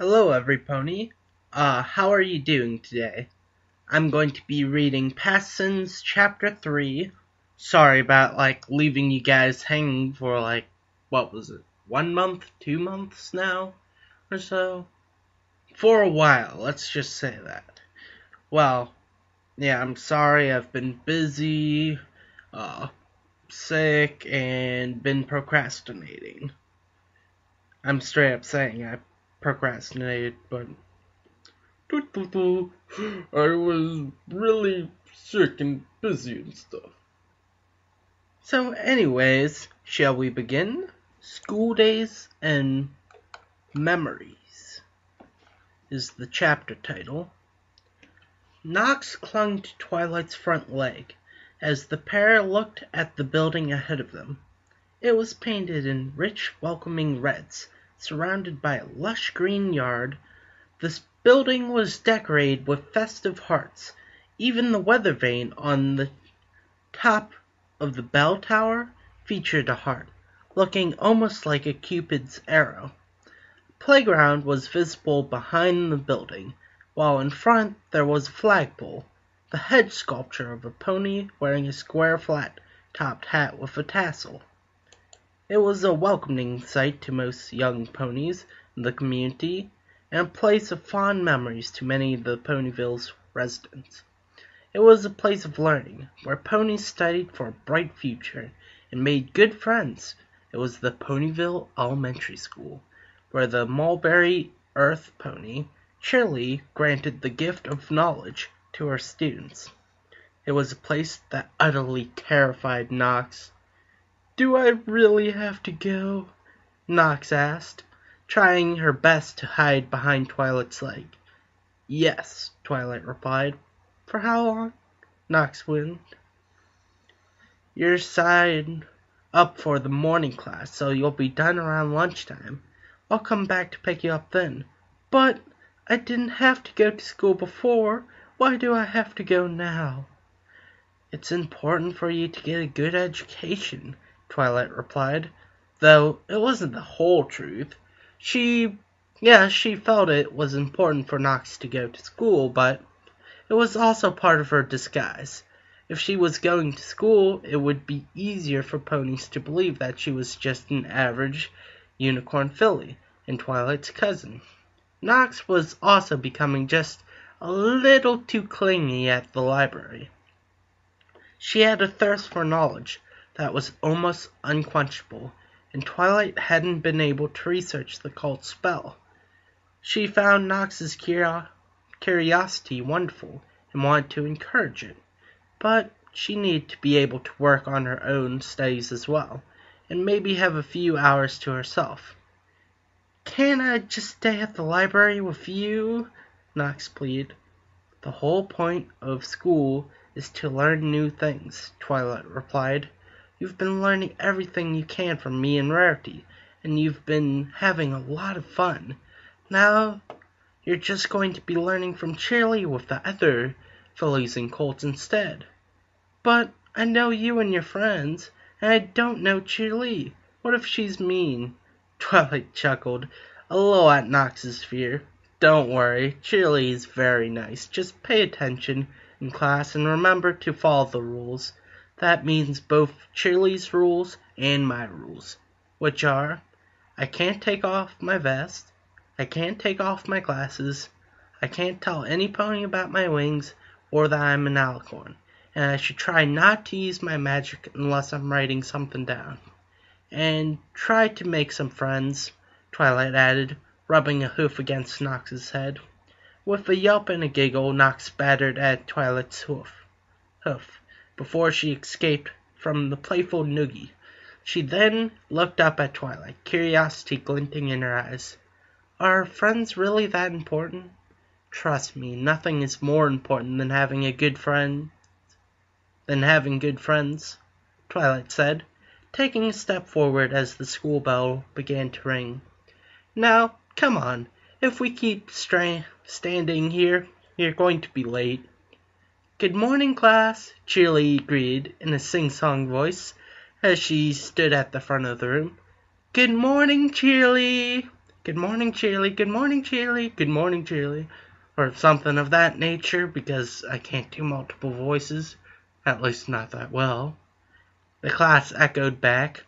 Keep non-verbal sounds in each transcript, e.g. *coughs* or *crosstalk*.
Hello, everypony. Uh, how are you doing today? I'm going to be reading Past Sins Chapter 3. Sorry about, like, leaving you guys hanging for, like, what was it? One month? Two months now? Or so? For a while, let's just say that. Well, yeah, I'm sorry I've been busy, uh, sick, and been procrastinating. I'm straight up saying I procrastinated, but I was really sick and busy and stuff. So, anyways, shall we begin? School days and memories is the chapter title. Knox clung to Twilight's front leg as the pair looked at the building ahead of them. It was painted in rich, welcoming reds, surrounded by a lush green yard. This building was decorated with festive hearts. Even the weather vane on the top of the bell tower featured a heart, looking almost like a Cupid's arrow. A playground was visible behind the building, while in front there was a flagpole, the head sculpture of a pony wearing a square flat-topped hat with a tassel. It was a welcoming sight to most young ponies in the community, and a place of fond memories to many of the Ponyville's residents. It was a place of learning, where ponies studied for a bright future and made good friends. It was the Ponyville Elementary School, where the Mulberry Earth pony Cheerilee granted the gift of knowledge to her students. It was a place that utterly terrified Knox. Do I really have to go? Knox asked, trying her best to hide behind Twilight's leg. Yes, Twilight replied. For how long? Knox winced. You're signed up for the morning class, so you'll be done around lunchtime. I'll come back to pick you up then. But I didn't have to go to school before. Why do I have to go now? It's important for you to get a good education, Twilight replied, though it wasn't the whole truth. She, yeah, she felt it was important for Knox to go to school, but it was also part of her disguise. If she was going to school, it would be easier for ponies to believe that she was just an average unicorn filly and Twilight's cousin. Knox was also becoming just a little too clingy at the library. She had a thirst for knowledge that was almost unquenchable, and Twilight hadn't been able to research the cult spell. She found Knox's curiosity wonderful and wanted to encourage it, but she needed to be able to work on her own studies as well, and maybe have a few hours to herself. Can't I just stay at the library with you? Knox pleaded. The whole point of school is to learn new things, Twilight replied. You've been learning everything you can from me and Rarity, and you've been having a lot of fun. Now you're just going to be learning from Cheerilee with the other fillies and colts instead. But I know you and your friends, and I don't know Cheerilee. What if she's mean? *laughs* Twilight chuckled, a little at Knox's fear. Don't worry, Cheerilee's very nice. Just pay attention in class and remember to follow the rules. That means both Cheerilee's rules and my rules, which are I can't take off my vest, I can't take off my glasses, I can't tell any pony about my wings or that I'm an alicorn, and I should try not to use my magic unless I'm writing something down. And try to make some friends, Twilight added, rubbing a hoof against Knox's head. With a yelp and a giggle, Knox battered at Twilight's hoof, hoof before she escaped from the playful Noogie. She then looked up at Twilight, curiosity glinting in her eyes. Are friends really that important? Trust me, nothing is more important than having a good friend than having good friends, Twilight said taking a step forward as the school bell began to ring. Now, come on. If we keep standing here, you're going to be late. Good morning, class, Cheerilee greeted in a sing-song voice as she stood at the front of the room. Good morning, Cheerilee, Good morning, Cheerly. Good morning, Cheerly. Good morning, Cheerly. Or something of that nature, because I can't do multiple voices. At least not that well. The class echoed back.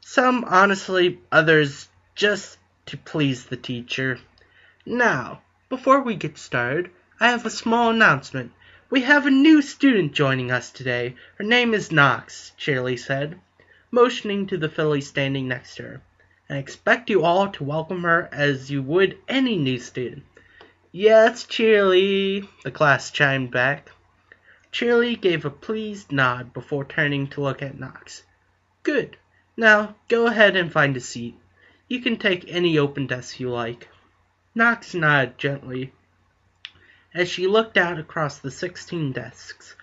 Some honestly, others just to please the teacher. Now, before we get started, I have a small announcement. We have a new student joining us today. Her name is Knox, Cheerly said, motioning to the filly standing next to her. I expect you all to welcome her as you would any new student. Yes, Cheerly, the class chimed back. Cheerly gave a pleased nod before turning to look at Knox. Good. Now go ahead and find a seat. You can take any open desk you like. Knox nodded gently as she looked out across the sixteen desks.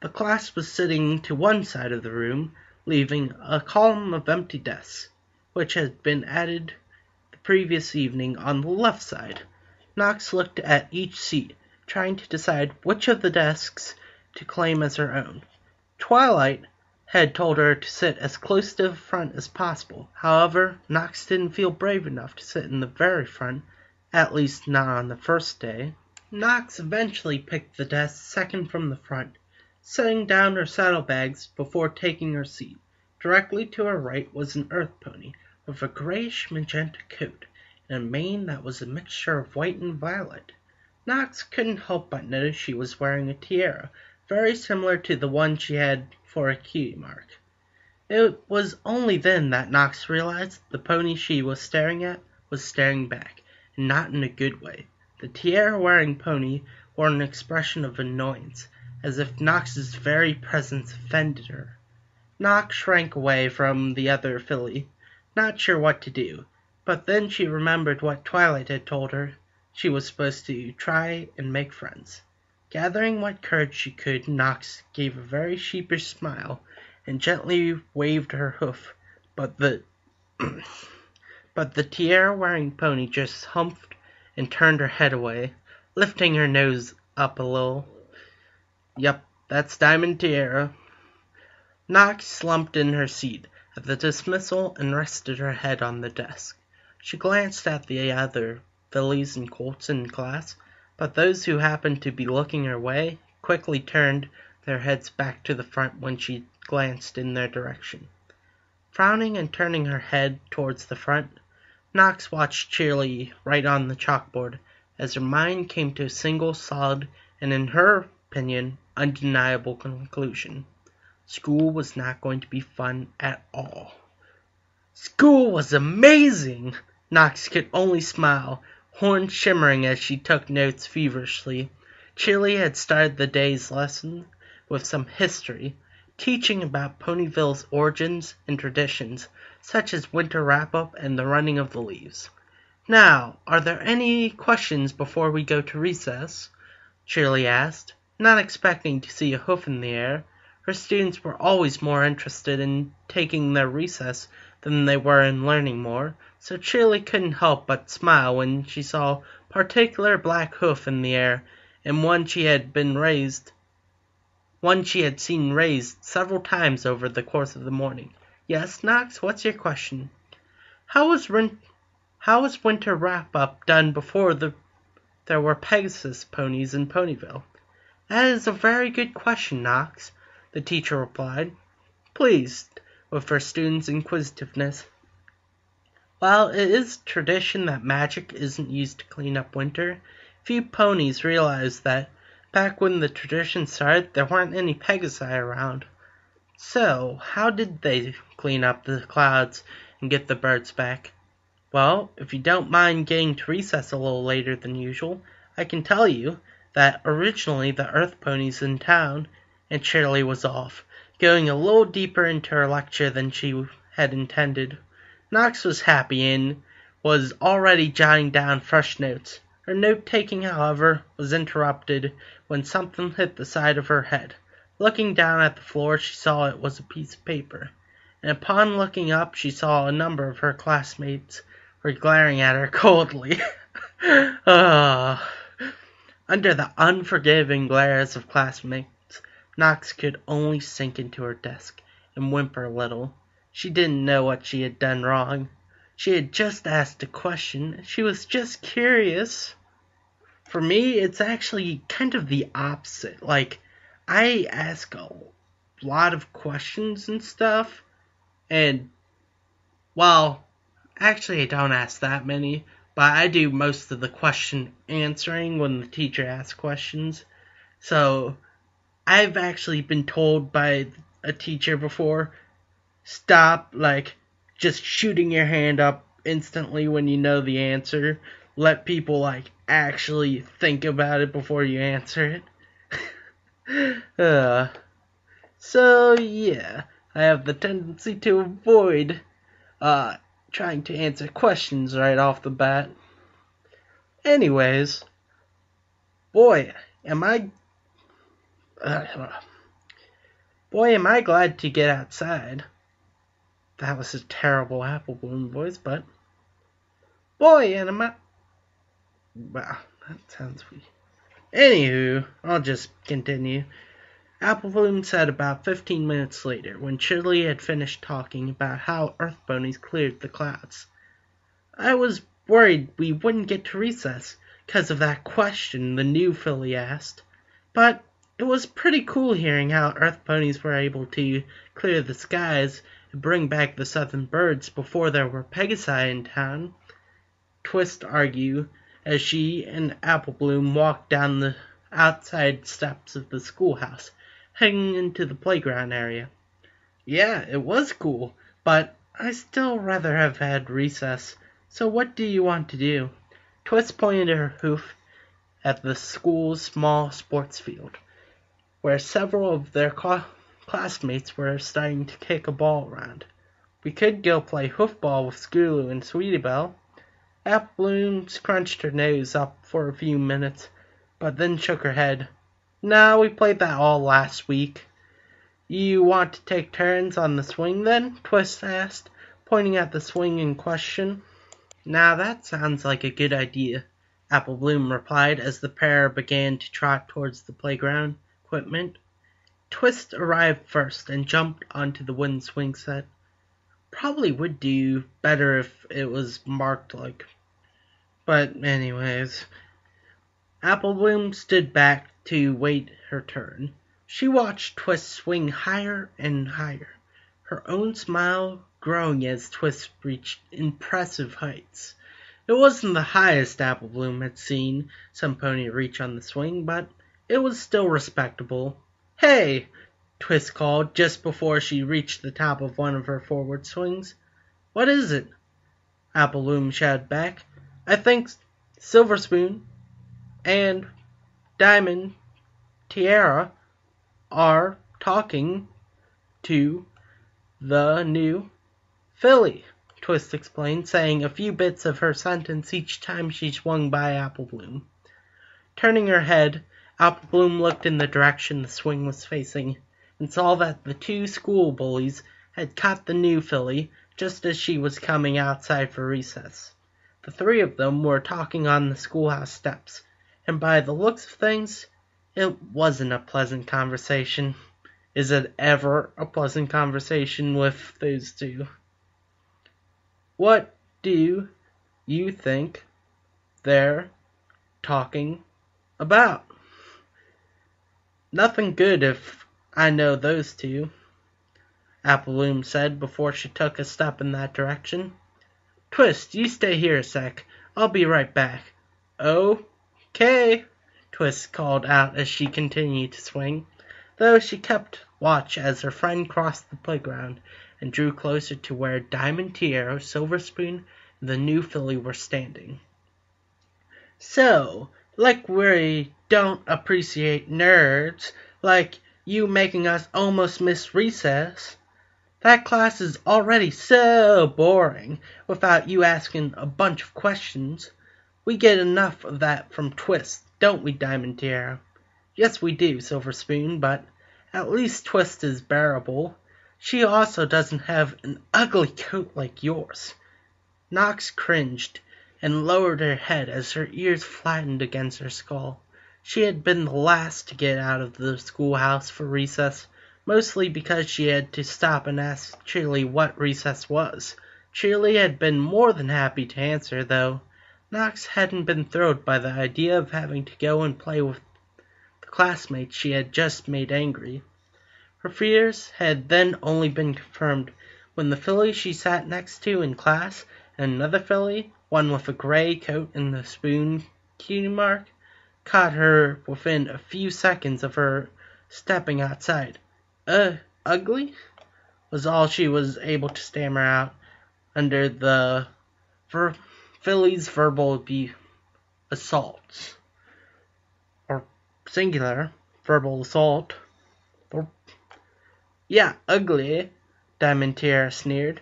The class was sitting to one side of the room, leaving a column of empty desks, which had been added the previous evening on the left side. Knox looked at each seat, trying to decide which of the desks to claim as her own. Twilight had told her to sit as close to the front as possible. However, Knox didn't feel brave enough to sit in the very front, at least not on the first day. Knox eventually picked the desk second from the front, setting down her saddlebags before taking her seat. Directly to her right was an earth pony with a grayish magenta coat and a mane that was a mixture of white and violet. Knox couldn't help but notice she was wearing a tiara very similar to the one she had for a cutie mark. It was only then that Knox realized the pony she was staring at was staring back, and not in a good way. The tiara wearing pony wore an expression of annoyance, as if Knox's very presence offended her. Knox shrank away from the other filly, not sure what to do, but then she remembered what Twilight had told her she was supposed to try and make friends. Gathering what courage she could, Knox gave a very sheepish smile and gently waved her hoof, but the *clears throat* but the tiara wearing pony just humped and turned her head away, lifting her nose up a little. Yep, that's Diamond Tiara. Knox slumped in her seat at the dismissal and rested her head on the desk. She glanced at the other fillies and colts in class but those who happened to be looking her way quickly turned their heads back to the front when she glanced in their direction. Frowning and turning her head towards the front, Knox watched Cheerly write on the chalkboard as her mind came to a single solid and in her opinion undeniable conclusion. School was not going to be fun at all. School was amazing! Knox could only smile horn shimmering as she took notes feverishly. Cheerly had started the day's lesson with some history, teaching about Ponyville's origins and traditions, such as winter wrap-up and the running of the leaves. Now, are there any questions before we go to recess? Cheerly asked, not expecting to see a hoof in the air. Her students were always more interested in taking their recess than they were in learning more, so Cheerly couldn't help but smile when she saw a particular black hoof in the air, and one she had been raised one she had seen raised several times over the course of the morning. Yes, Knox, what's your question? How was rin- how was winter wrap up done before the there were Pegasus ponies in Ponyville? That is a very good question, Knox, the teacher replied. pleased with her students' inquisitiveness. While it is tradition that magic isn't used to clean up winter, few ponies realize that back when the tradition started there weren't any Pegasi around. So, how did they clean up the clouds and get the birds back? Well, if you don't mind getting to recess a little later than usual, I can tell you that originally the earth ponies in town and Cheerilee was off going a little deeper into her lecture than she had intended. Knox was happy and was already jotting down fresh notes. Her note taking, however, was interrupted when something hit the side of her head. Looking down at the floor, she saw it was a piece of paper, and upon looking up, she saw a number of her classmates were glaring at her *laughs* coldly. uh, *laughs* under the unforgiving glares of classmates, Knox could only sink into her desk and whimper a little. She didn't know what she had done wrong. She had just asked a question. She was just curious. For me, it's actually kind of the opposite. Like, I ask a lot of questions and stuff, and, well, actually, I don't ask that many, but I do most of the question answering when the teacher asks questions. So, I've actually been told by a teacher before stop, like, just shooting your hand up instantly when you know the answer. Let people, like, actually think about it before you answer it. *laughs* uh, so, yeah, I have the tendency to avoid uh, trying to answer questions right off the bat. Anyways, boy, am I. Uh, boy, am I glad to get outside. That was a terrible Apple Bloom voice, but. Boy, am I. Wow, that sounds weird. Anywho, I'll just continue. Apple Bloom said about 15 minutes later, when Cheerilee had finished talking about how Earth Ponies cleared the clouds. I was worried we wouldn't get to recess because of that question the new filly asked, but it was pretty cool hearing how Earth Ponies were able to clear the skies and bring back the southern birds before there were Pegasi in town. Twist argued as she and Apple Bloom walked down the outside steps of the schoolhouse, heading into the playground area. Yeah, it was cool, but I still rather have had recess. So what do you want to do? Twist pointed her hoof at the school's small sports field, where several of their classmates were starting to kick a ball around. We could go play hoofball with Scootaloo and Sweetie Belle. Apple Bloom scrunched her nose up for a few minutes, but then shook her head. No, we played that all last week. You want to take turns on the swing then? Twist asked, pointing at the swing in question. Now that sounds like a good idea, Apple Bloom replied as the pair began to trot towards the playground equipment. Twist arrived first and jumped onto the wooden swing set. Probably would do better if it was marked like but anyways, Apple Bloom stood back to wait her turn. She watched Twist swing higher and higher, her own smile growing as Twist reached impressive heights. It wasn't the highest Apple Bloom had seen some pony reach on the swing, but it was still respectable. Hey! Twist called just before she reached the top of one of her forward swings. What is it? Apple Bloom shouted back. I think Silver Spoon and Diamond Tiara are talking to the new filly, Twist explained, saying a few bits of her sentence each time she swung by Apple Bloom. Turning her head, Apple Bloom looked in the direction the swing was facing and saw that the two school bullies had caught the new filly just as she was coming outside for recess. The three of them were talking on the schoolhouse steps, and by the looks of things, it wasn't a pleasant conversation. Is it ever a pleasant conversation with those two? What do you think they're talking about? Nothing good if I know those two, Apple Bloom said before she took a step in that direction. Twist, you stay here a sec. I'll be right back. Okay, Twist called out as she continued to swing, though she kept watch as her friend crossed the playground and drew closer to where Diamond Tiara, Silver Spoon, and the new filly were standing. So, like we don't appreciate nerds, like you making us almost miss recess, that class is already so boring without you asking a bunch of questions. We get enough of that from Twist, don't we, Diamond Tiara? Yes, we do, Silver Spoon, but at least Twist is bearable. She also doesn't have an ugly coat like yours. Knox cringed and lowered her head as her ears flattened against her skull. She had been the last to get out of the schoolhouse for recess mostly because she had to stop and ask Cheerilee what recess was, Cheerilee had been more than happy to answer, though Knox hadn't been thrilled by the idea of having to go and play with the classmates she had just made angry. Her fears had then only been confirmed when the filly she sat next to in class and another filly, one with a gray coat and the spoon cutie mark, caught her within a few seconds of her stepping outside. Uh, ugly? was all she was able to stammer out under the ver- filly's verbal be- assaults. Or singular, verbal assault. Or, yeah, ugly, Diamond Tiara sneered.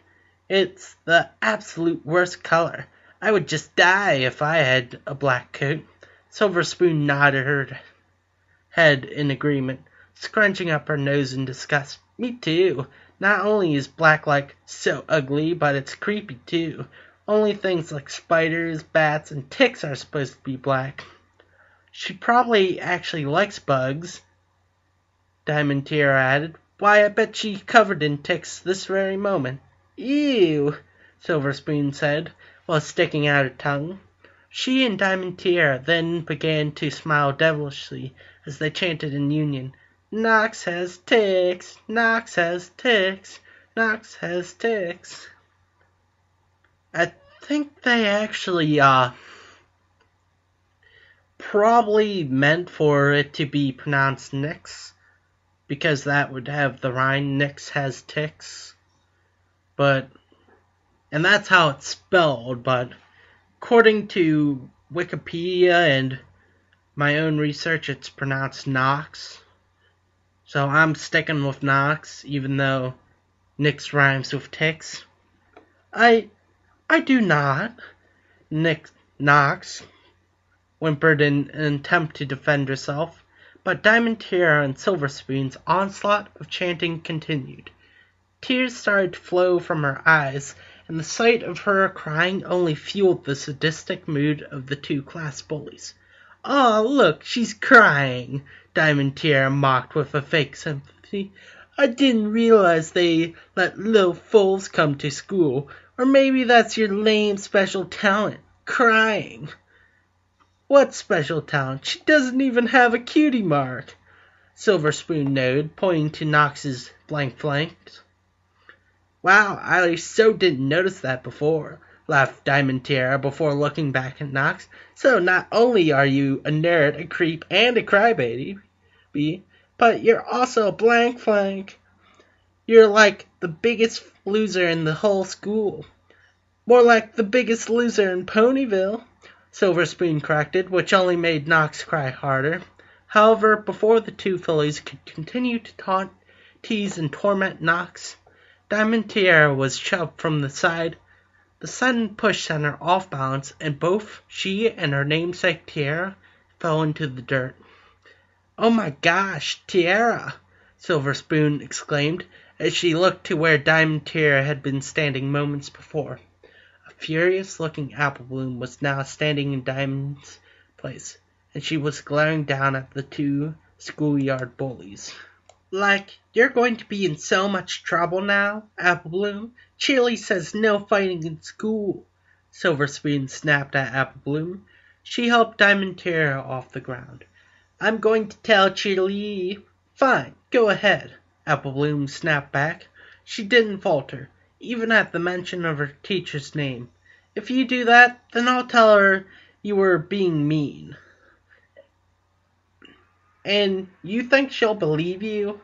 It's the absolute worst color. I would just die if I had a black coat. Silver Spoon nodded her head in agreement, scrunching up her nose in disgust. Me too. Not only is black like so ugly, but it's creepy too. Only things like spiders, bats, and ticks are supposed to be black. She probably actually likes bugs, Diamond Tiara added. Why, I bet she's covered in ticks this very moment. Ew, Silver Spoon said, while sticking out her tongue. She and Diamond Tiara then began to smile devilishly as they chanted in union. Knox has ticks, Knox has ticks, Knox has ticks. I think they actually, uh, probably meant for it to be pronounced Nix, because that would have the rhyme Nix has ticks. But, and that's how it's spelled, but according to Wikipedia and my own research, it's pronounced Knox. So I'm sticking with Knox, even though Nix rhymes with ticks. I I do not. Nick Knox whimpered in an attempt to defend herself, but Diamond Tiara and Silver Spoon's onslaught of chanting continued. Tears started to flow from her eyes, and the sight of her crying only fueled the sadistic mood of the two class bullies. "Oh, look, she's crying!" Diamond Tiara mocked with a fake sympathy. "I didn't realize they let little fools come to school. Or maybe that's your lame special talent crying." "What special talent? She doesn't even have a cutie mark," Silver Spoon noted, pointing to Knox's blank flanks. "Wow, I so didn't notice that before," laughed Diamond Tiara before looking back at Knox. "So not only are you a nerd, a creep, and a crybaby, but you're also a blank flank. You're like the biggest loser in the whole school. More like the biggest loser in Ponyville," Silver Spoon corrected, which only made Knox cry harder. However, before the two fillies could continue to taunt, tease, and torment Knox, Diamond Tiara was shoved from the side. The sudden push sent her off balance, and both she and her namesake Tiara fell into the dirt. "Oh my gosh, Tiara!" Silver Spoon exclaimed, as she looked to where Diamond Tiara had been standing moments before. A furious looking Apple Bloom was now standing in Diamond's place, and she was glaring down at the two schoolyard bullies. Like, you're going to be in so much trouble now, Apple Bloom. Cheerilee says no fighting in school. Silver Spoon snapped at Apple Bloom. She helped Diamond Tiara off the ground. I'm going to tell Cheerilee. Fine, go ahead, Apple Bloom snapped back. She didn't falter, even at the mention of her teacher's name. If you do that, then I'll tell her you were being mean. And you think she'll believe you?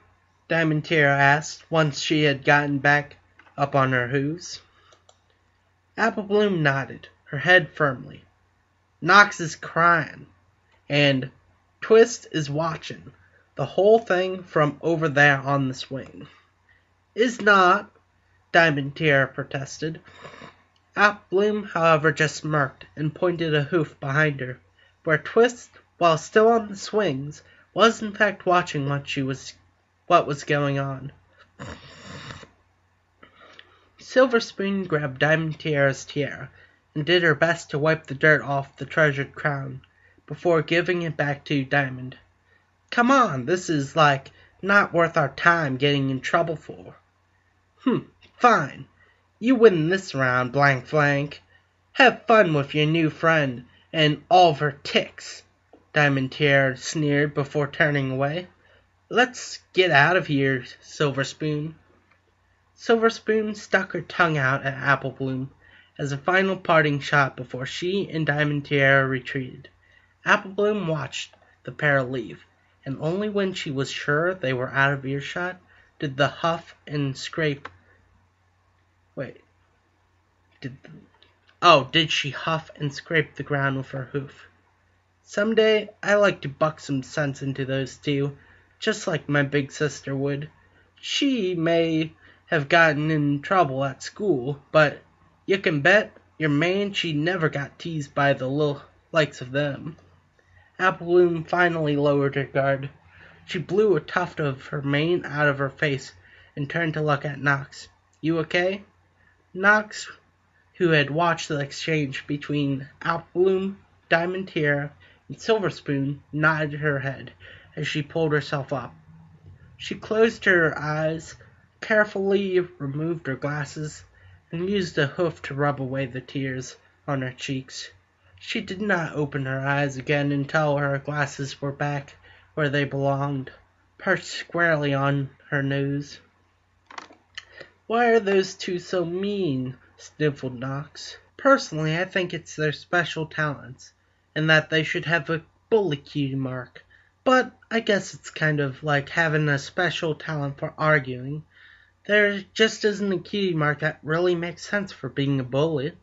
Diamond Tiara asked, once she had gotten back up on her hooves. Apple Bloom nodded, her head firmly. Knox is crying, and Twist is watching the whole thing from over there on the swing. Is not, Diamond Tiara protested. Apple Bloom, however, just smirked and pointed a hoof behind her, where Twist, while still on the swings, was in fact watching what she was what was going on. Silver Spoon grabbed Diamond Tiara's tiara and did her best to wipe the dirt off the treasured crown before giving it back to Diamond. Come on, this is like not worth our time getting in trouble for. Hm, fine. You win this round, blank flank. Have fun with your new friend and all of her ticks, Diamond Tiara sneered before turning away. Let's get out of here, Silver Spoon. Silver Spoon stuck her tongue out at Apple Bloom as a final parting shot before she and Diamond Tiara retreated. Apple Bloom watched the pair leave, and only when she was sure they were out of earshot did the huff and scrape. Wait. Did oh, did she huff and scrape the ground with her hoof? Some day I like to buck some sense into those two, just like my big sister would. She may have gotten in trouble at school, but you can bet your man she never got teased by the little likes of them. Apple Bloom finally lowered her guard. She blew a tuft of her mane out of her face and turned to look at Knox. You okay? Knox, who had watched the exchange between Apple Bloom, Diamond Tiara, and Silver Spoon, nodded her head as she pulled herself up. She closed her eyes carefully removed her glasses, and used a hoof to rub away the tears on her cheeks. She did not open her eyes again until her glasses were back where they belonged, perched squarely on her nose. Why are those two so mean? sniffled Knox. Personally, I think it's their special talents, and that they should have a bully cutie mark. But I guess it's kind of like having a special talent for arguing. There just isn't a cutie mark that really makes sense for being a bully.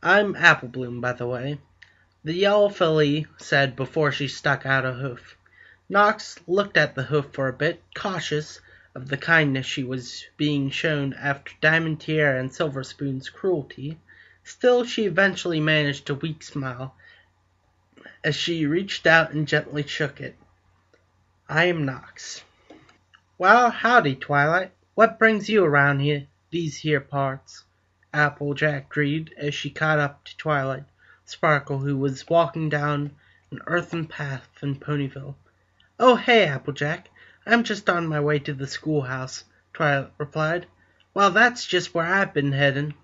I'm Apple Bloom, by the way, the yellow filly said before she stuck out a hoof. Knox looked at the hoof for a bit, cautious of the kindness she was being shown after Diamond Tiara and Silver Spoon's cruelty. Still, she eventually managed a weak smile as she reached out and gently shook it. I am Knox. Well, howdy, Twilight. What brings you around here, these here parts? Applejack greeted as she caught up to Twilight Sparkle, who was walking down an earthen path in Ponyville. Oh, hey, Applejack. I'm just on my way to the schoolhouse, Twilight replied. Well, that's just where I've been heading,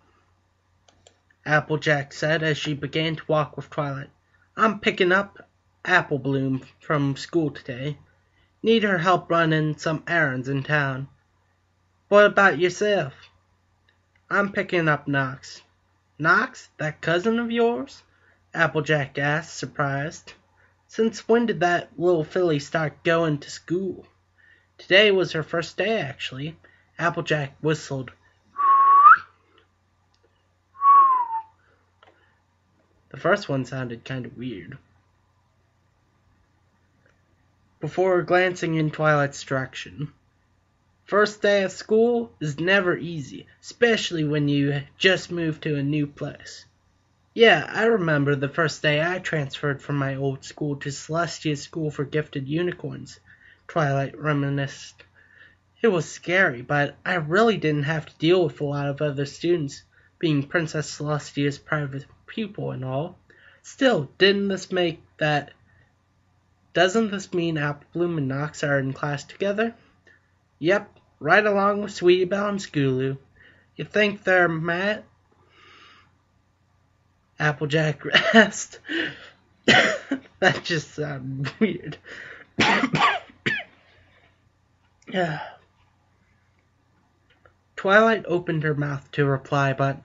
Applejack said as she began to walk with Twilight. I'm picking up Apple Bloom from school today. Need her help running some errands in town. What about yourself? I'm picking up Knox. Knox? That cousin of yours? Applejack asked, surprised. Since when did that little filly start going to school? Today was her first day, actually. Applejack whistled. The first one sounded kind of weird. Before glancing in Twilight's direction, First day of school is never easy, especially when you just moved to a new place. Yeah, I remember the first day I transferred from my old school to Celestia's School for Gifted Unicorns, Twilight reminisced. It was scary, but I really didn't have to deal with a lot of other students, being Princess Celestia's private pupil and all. Still, didn't this make that. Doesn't this mean Apple Bloom and Knox are in class together? Yep, right along with Sweetie Belle and Scootaloo. You think they're mad? Applejack *laughs* asked. *laughs* that just sounded weird. *coughs* Twilight opened her mouth to reply, but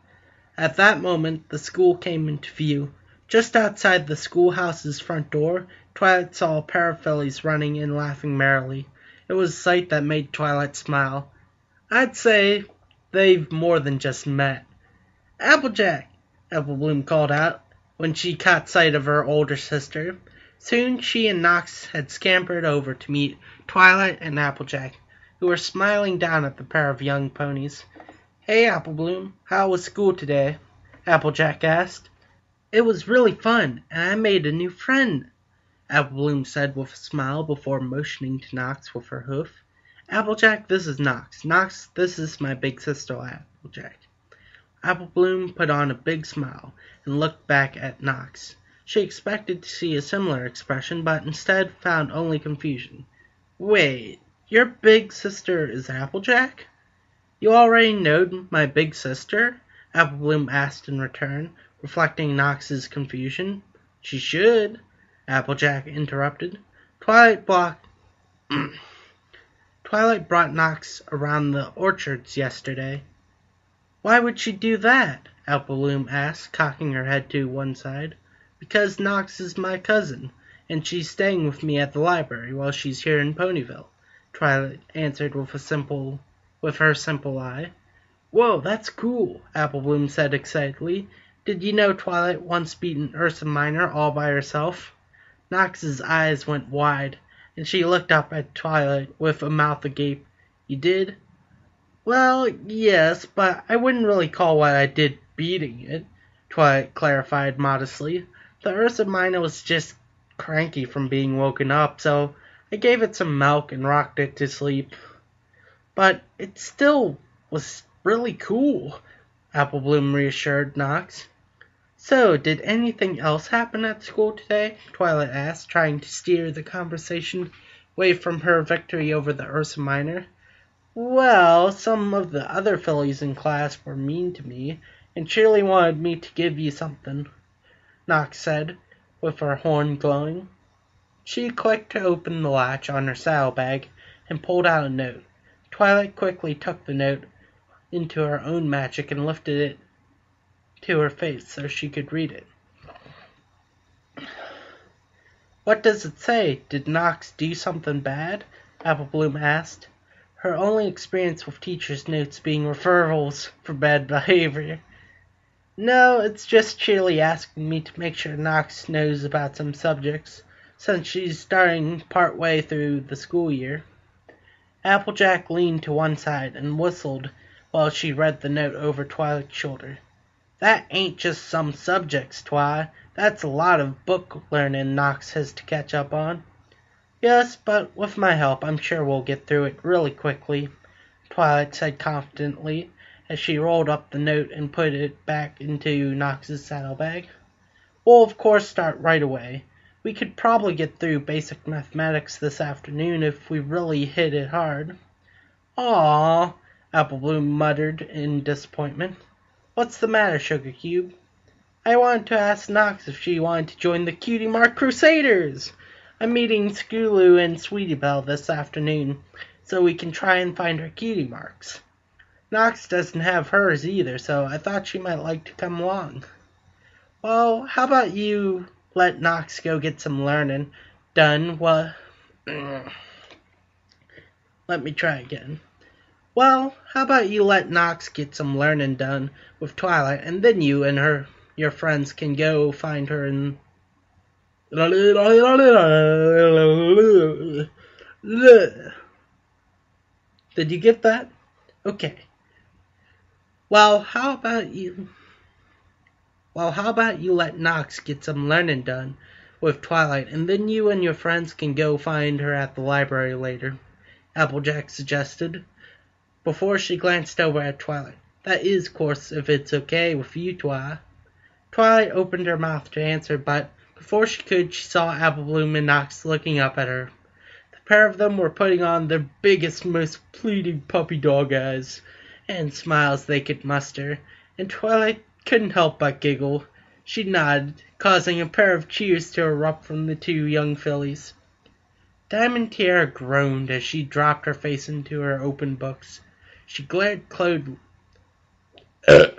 at that moment the school came into view. Just outside the schoolhouse's front door, Twilight saw a pair of fillies running and laughing merrily. It was a sight that made Twilight smile. I'd say they've more than just met. Applejack! Apple Bloom called out when she caught sight of her older sister. Soon she and Knox had scampered over to meet Twilight and Applejack, who were smiling down at the pair of young ponies. Hey, Apple Bloom, how was school today? Applejack asked. It was really fun, and I made a new friend, Apple Bloom said with a smile before motioning to Knox with her hoof. Applejack, this is Knox. Knox, this is my big sister Applejack. Apple Bloom put on a big smile and looked back at Knox. She expected to see a similar expression, but instead found only confusion. Wait, your big sister is Applejack? You already knowed my big sister? Apple Bloom asked in return, reflecting Knox's confusion. She should, Applejack interrupted. *clears throat* Twilight brought Knox around the orchards yesterday. Why would she do that? Apple Bloom asked, cocking her head to one side. Because Knox is my cousin, and she's staying with me at the library while she's here in Ponyville, Twilight answered with a simple with her simple eye. Whoa, that's cool, Apple Bloom said excitedly. Did you know Twilight once beat Ursa Minor all by herself? Knox's eyes went wide, and she looked up at Twilight with a mouth agape. You did? Well, yes, but I wouldn't really call what I did beating it, Twilight clarified modestly. The Ursa Minor was just cranky from being woken up, so I gave it some milk and rocked it to sleep. But it still was really cool, Apple Bloom reassured Knox. So, did anything else happen at school today? Twilight asked, trying to steer the conversation away from her victory over the Ursa Minor. Well, some of the other fillies in class were mean to me, and Cheerilee wanted me to give you something, Knox said, with her horn glowing. She clicked to open the latch on her saddlebag and pulled out a note. Twilight quickly took the note into her own magic and lifted it to her face so she could read it. What does it say? Did Knox do something bad? Apple Bloom asked, her only experience with teachers' notes being referrals for bad behavior. No, it's just Cheerilee asking me to make sure Knox knows about some subjects, since she's starting part way through the school year. Applejack leaned to one side and whistled while she read the note over Twilight's shoulder. That ain't just some subjects, Twi. That's a lot of book learning Knox has to catch up on. Yes, but with my help, I'm sure we'll get through it really quickly, Twilight said confidently as she rolled up the note and put it back into Knox's saddlebag. We'll of course start right away. We could probably get through basic mathematics this afternoon if we really hit it hard. Aw, Apple Bloom muttered in disappointment. What's the matter, Sugar Cube? I wanted to ask Knox if she wanted to join the Cutie Mark Crusaders. I'm meeting Scootaloo and Sweetie Belle this afternoon, so we can try and find her cutie marks. Knox doesn't have hers either, so I thought she might like to come along. Well, how about you let Knox go get some learning done? What? let me try again. Well, how about you let Knox get some learning done with Twilight, and then you and her, your friends, can go find her and. Did you get that? Okay. Well, how about you? Well, how about you let Knox get some learning done with Twilight, and then you and your friends can go find her at the library later, Applejack suggested before she glanced over at Twilight. That is, of course, if it's okay with you, Twi. Ah. Twilight opened her mouth to answer, but before she could, she saw Apple Bloom and Knox looking up at her. The pair of them were putting on their biggest, most pleading puppy dog eyes and smiles they could muster, and Twilight couldn't help but giggle. She nodded, causing a pair of cheers to erupt from the two young fillies. Diamond Tiara groaned as she dropped her face into her open books. She glared Claude. *coughs*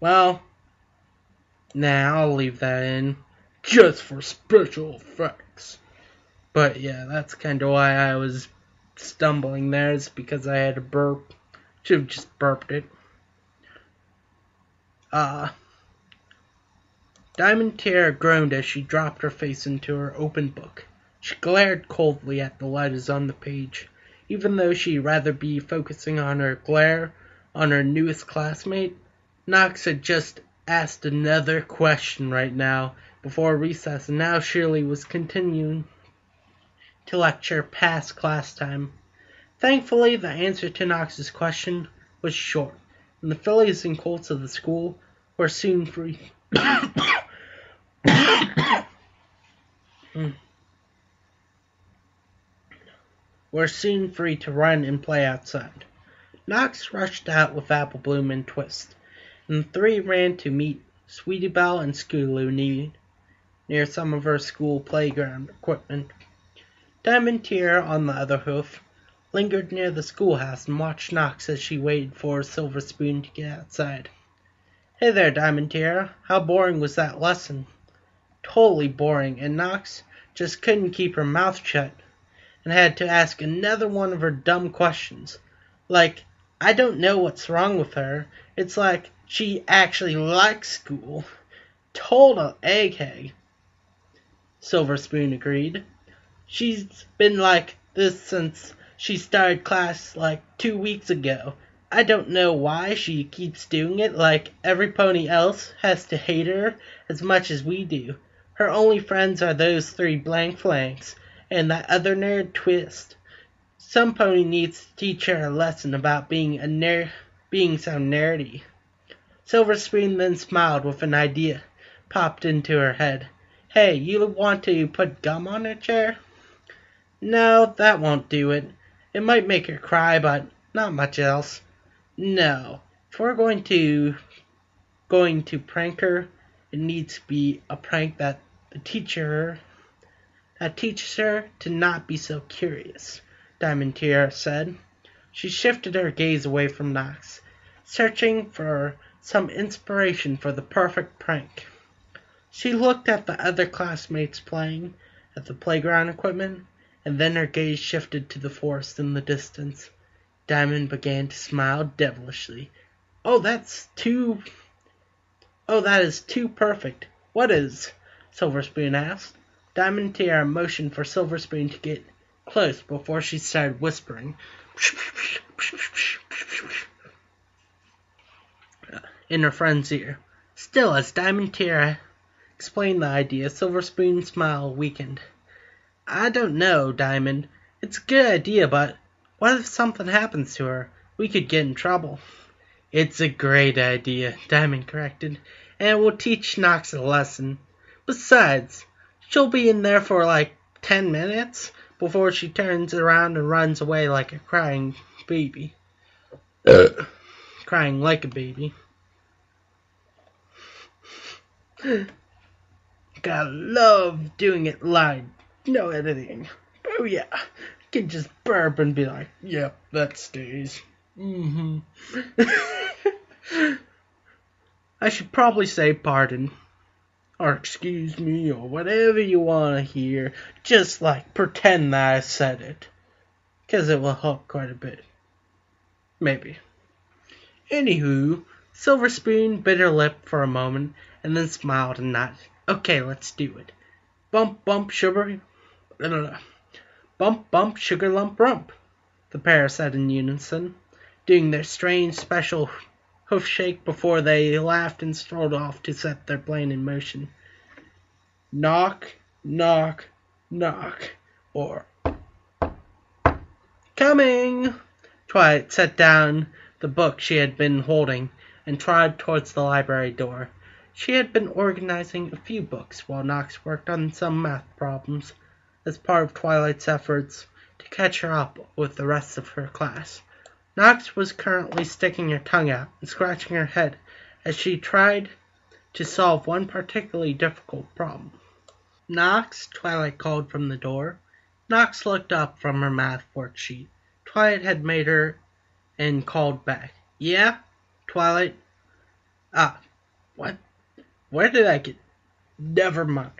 well, nah, I'll leave that in just for special effects. But yeah, that's kind of why I was stumbling there, is because I had a burp. Should have just burped it. Uh, Diamond Tiara groaned as she dropped her face into her open book. She glared coldly at the letters on the page, even though she'd rather be focusing on her glare on her newest classmate. Knox had just asked another question right now before recess, and now Cheerilee was continuing to lecture past class time. Thankfully, the answer to Knox's question was short, and the fillies and colts of the school were soon free. *coughs* were soon free to run and play outside. Knox rushed out with Apple Bloom and Twist, and the three ran to meet Sweetie Belle and Scootaloo near, near some of her school playground equipment. Diamond Tiara, on the other hoof, lingered near the schoolhouse and watched Knox as she waited for Silver Spoon to get outside. Hey there, Diamond Tiara. How boring was that lesson? Totally boring, and Knox just couldn't keep her mouth shut and had to ask another one of her dumb questions. Like, I don't know what's wrong with her. It's like she actually likes school. Total egghead. Silver Spoon agreed. She's been like this since she started class like two weeks ago. I don't know why she keeps doing it like every pony else has to hate her as much as we do. Her only friends are those three blank flanks and that other nerd twist. Some pony needs to teach her a lesson about being a nerd being so nerdy. Silver Spoon then smiled with an idea popped into her head. Hey, you want to put gum on her chair? No, that won't do it. It might make her cry, but not much else. No, if we're going to going to prank her, it needs to be a prank that the teacher that teaches her to not be so curious, Diamond Tiara said. She shifted her gaze away from Knox, searching for some inspiration for the perfect prank. She looked at the other classmates playing at the playground equipment and then her gaze shifted to the forest in the distance. Diamond began to smile devilishly. Oh, that's too. Oh, that is too perfect. What is? Silver Spoon asked. Diamond Tiara motioned for Silver Spoon to get close before she started whispering. In her friend's ear. Still, as Diamond Tiara explained the idea, Silver Spoon's smile weakened. I don't know, Diamond. It's a good idea, but what if something happens to her? We could get in trouble. It's a great idea, Diamond corrected, and it will teach Knox a lesson. Besides, she'll be in there for like ten minutes before she turns around and runs away like a crying baby. Uh. Crying like a baby. *laughs* Gotta love doing it live no editing. Oh yeah, can just burp and be like, "Yep, that stays." Mm-hmm. *laughs* I should probably say pardon, or excuse me, or whatever you want to hear. Just like pretend that I said it, because it will help quite a bit. Maybe. Anywho, Silver Spoon bit her lip for a moment and then smiled and nodded. Okay, let's do it. Bump, bump, sugar, Bump, bump, sugar lump, rump, the pair said in unison, doing their strange special hoof shake before they laughed and strolled off to set their plane in motion. Knock, knock, knock, or Coming! Twilight set down the book she had been holding and trod towards the library door. She had been organizing a few books while Knox worked on some math problems as part of Twilight's efforts to catch her up with the rest of her class. Knox was currently sticking her tongue out and scratching her head as she tried to solve one particularly difficult problem. Knox, Twilight called from the door. Knox looked up from her math worksheet. Twilight had made her and called back. Yeah? Twilight? Ah, what? Where did I get? Never mind.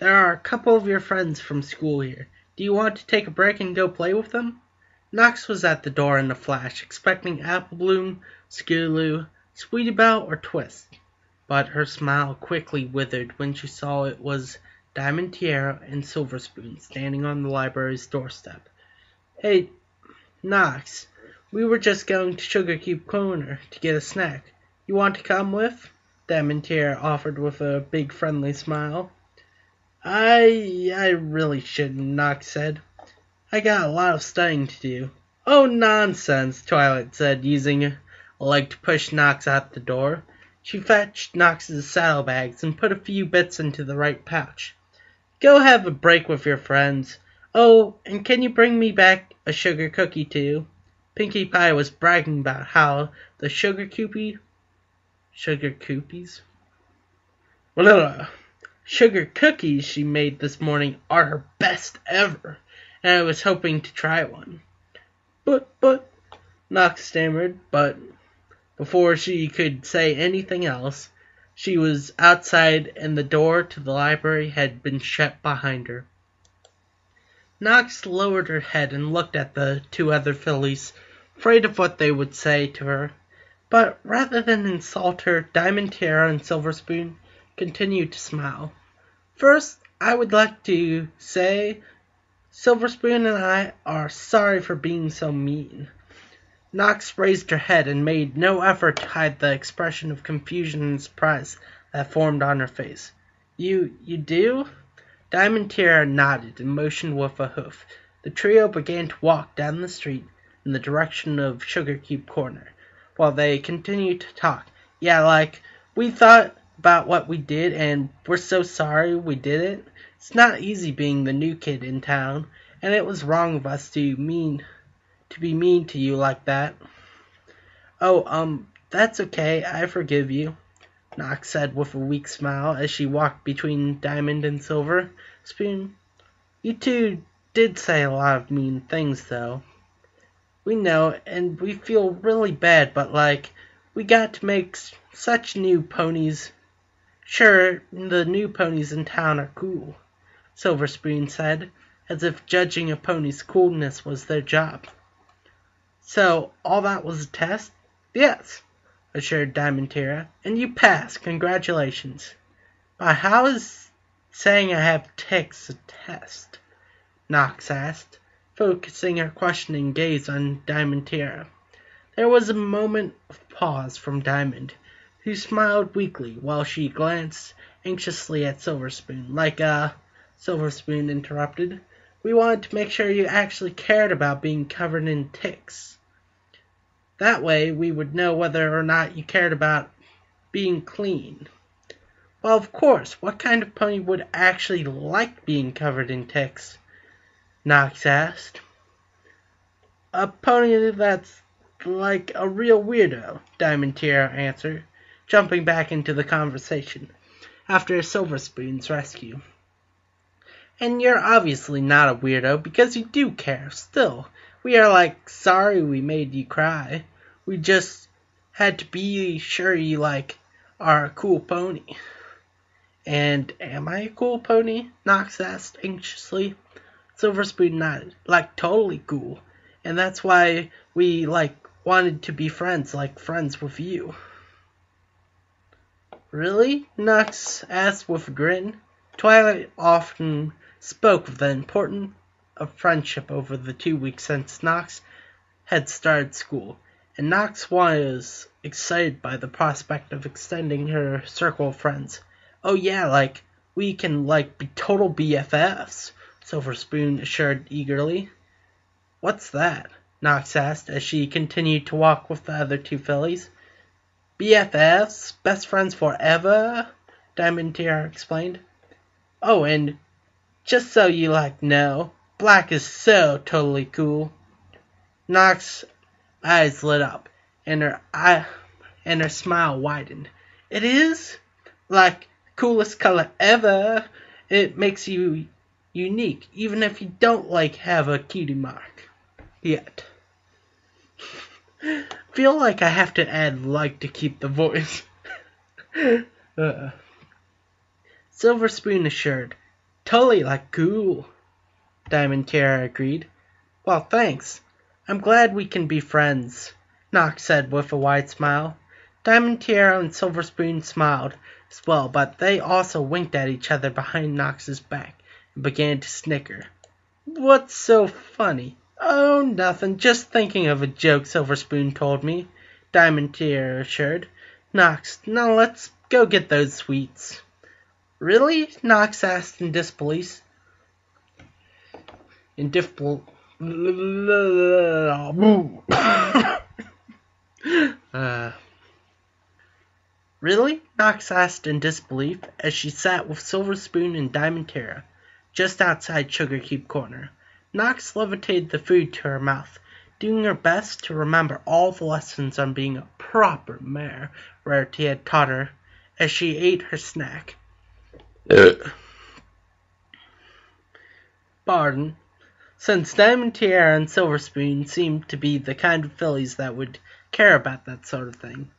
There are a couple of your friends from school here. Do you want to take a break and go play with them? Knox was at the door in a flash, expecting Apple Bloom, Scootaloo, Sweetie Belle, or Twist. But her smile quickly withered when she saw it was Diamond Tiara and Silver Spoon standing on the library's doorstep. Hey, Knox, we were just going to Sugar Cube Corner to get a snack. You want to come with? Diamond Tiara offered with a big friendly smile. I I really shouldn't, Knox said. I got a lot of studying to do. Oh, nonsense, Twilight said, using a leg to push Knox out the door. She fetched Knox's saddlebags and put a few bits into the right pouch. Go have a break with your friends. Oh, and can you bring me back a sugar cookie too? Pinkie Pie was bragging about how the sugar cookie, sugar cookies, she made this morning are her best ever, and I was hoping to try one. But, but, Knox stammered, but before she could say anything else, she was outside and the door to the library had been shut behind her. Knox lowered her head and looked at the two other fillies, afraid of what they would say to her. But rather than insult her, Diamond Tiara and Silver Spoon continued to smile. First, I would like to say Silver Spoon and I are sorry for being so mean. Knox raised her head and made no effort to hide the expression of confusion and surprise that formed on her face. You you do? Diamond Tiara nodded and motioned with a hoof. The trio began to walk down the street in the direction of Sugarcube Corner, while they continued to talk. Yeah, like, we thought about what we did, and we're so sorry we did it. It's not easy being the new kid in town, and it was wrong of us to mean to be mean to you like that. Oh, um, that's okay. I forgive you. Knox said with a weak smile as she walked between Diamond and Silver Spoon. You two did say a lot of mean things, though. We know, and we feel really bad, but like, we got to make such new ponies. Sure, the new ponies in town are cool, Silver Spoon said, as if judging a pony's coolness was their job. So, all that was a test? Yes assured Diamond. And you passed. Congratulations. But how is saying I have ticks a test? Knox asked, focusing her questioning gaze on Diamond. There was a moment of pause from Diamond, who smiled weakly while she glanced anxiously at Silver Spoon. Like, uh, Silver Spoon interrupted. We wanted to make sure you actually cared about being covered in ticks. That way we would know whether or not you cared about being clean. Well, of course, what kind of pony would actually like being covered in ticks? Knox asked. A pony that's like a real weirdo, Diamond Tiara answered, jumping back into the conversation after Silver Spoon's rescue. And you're obviously not a weirdo because you do care. Still, we are like sorry we made you cry. We just had to be sure you like are a cool pony. And am I a cool pony? Knox asked anxiously. Silver Spoon nodded. Like totally cool. And that's why we like wanted to be friends, like friends with you. Really? Knox asked with a grin. Twilight often spoke of the importance of friendship over the two weeks since Knox had started school and Knox was excited by the prospect of extending her circle of friends. Oh yeah, like we can like be total BFFs, Silver Spoon assured eagerly. What's that? Knox asked as she continued to walk with the other two fillies. BFFs, best friends forever, Diamond Tiara explained. Oh, and just so you like know, black is so totally cool. Knox eyes lit up, and her eye and her smile widened. It is like coolest color ever. It makes you unique, even if you don't like have a cutie mark yet. Feel like I have to add like to keep the voice. *laughs* uh. Silver Spoon assured, totally like cool. Diamond Tiara agreed. Well, thanks. I'm glad we can be friends, Knox said with a wide smile. Diamond Tiara and Silver Spoon smiled as well, but they also winked at each other behind Knox's back and began to snicker. What's so funny? Oh, nothing. Just thinking of a joke Silver Spoon told me, Diamond Tiara assured. Knox, now let's go get those sweets. Really? Knox asked in disbelief. In disbelief *coughs* uh, really? Knox asked in disbelief as she sat with Silver Spoon and Diamond Tiara just outside Sugarcube Corner. Nox levitated the food to her mouth, doing her best to remember all the lessons on being a proper mare Rarity had taught her as she ate her snack. Uh. Pardon. Since Diamond Tiara and Silver Spoon seemed to be the kind of fillies that would care about that sort of thing.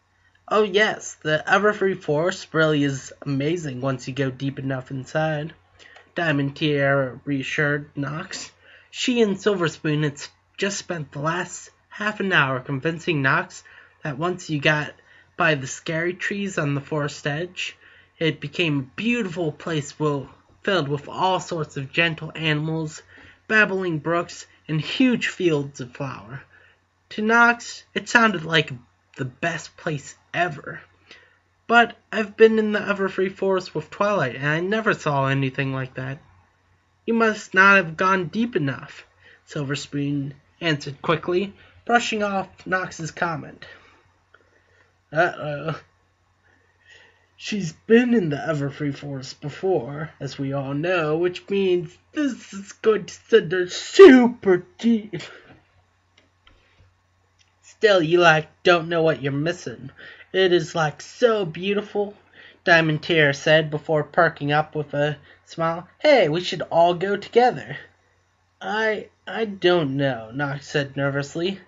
Oh yes, the Everfree Forest really is amazing once you go deep enough inside. Diamond Tiara reassured Nox. She and Silver Spoon had just spent the last half an hour convincing Nox that once you got by the scary trees on the forest edge, it became a beautiful place filled with all sorts of gentle animals, babbling brooks, and huge fields of flower. To Nox, it sounded like the best place ever. But I've been in the Everfree Forest with Twilight, and I never saw anything like that. You must not have gone deep enough, Silver Spoon answered quickly, brushing off Nox's comment. Uh-oh. She's been in the Everfree Forest before, as we all know, which means this is going to send her super deep. Still, you like don't know what you're missing. It is like so beautiful, Diamond Tear said before perking up with a smile. Hey, we should all go together. I I don't know, Nox said nervously.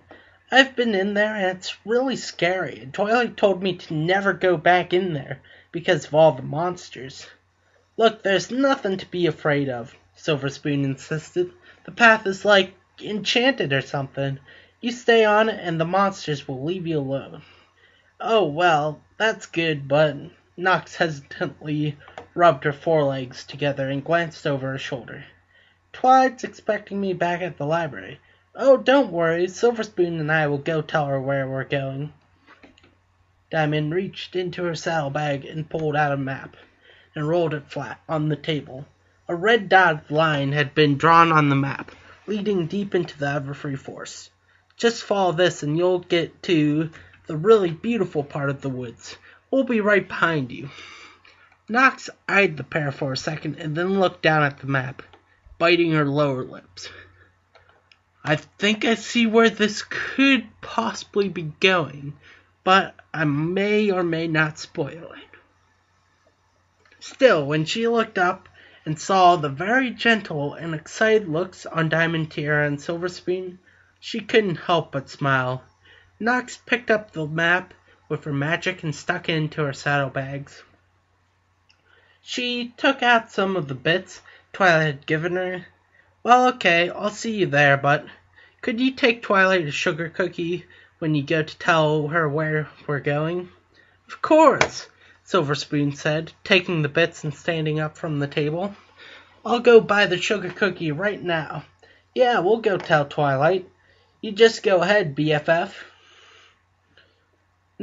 I've been in there and it's really scary. And Twilight told me to never go back in there because of all the monsters. Look, there's nothing to be afraid of, Silver Spoon insisted. The path is like enchanted or something. You stay on it and the monsters will leave you alone. Oh, well, that's good, but Nox hesitantly rubbed her forelegs together and glanced over her shoulder. Twilight's expecting me back at the library. Oh, don't worry, Silver Spoon and I will go tell her where we're going. Diamond reached into her saddlebag and pulled out a map, and rolled it flat on the table. A red dotted line had been drawn on the map, leading deep into the Everfree Forest. Just follow this and you'll get to the really beautiful part of the woods. We'll be right behind you. Nox eyed the pair for a second and then looked down at the map, biting her lower lips. I think I see where this could possibly be going, but I may or may not spoil it. Still, when she looked up and saw the very gentle and excited looks on Diamond Tiara and Silver Spoon, she couldn't help but smile. Nox picked up the map with her magic and stuck it into her saddlebags. She took out some of the bits Twilight had given her. Well, okay, I'll see you there, but could you take Twilight a sugar cookie when you go to tell her where we're going? Of course, Silver Spoon said, taking the bits and standing up from the table. I'll go buy the sugar cookie right now. Yeah, we'll go tell Twilight. You just go ahead, BFF.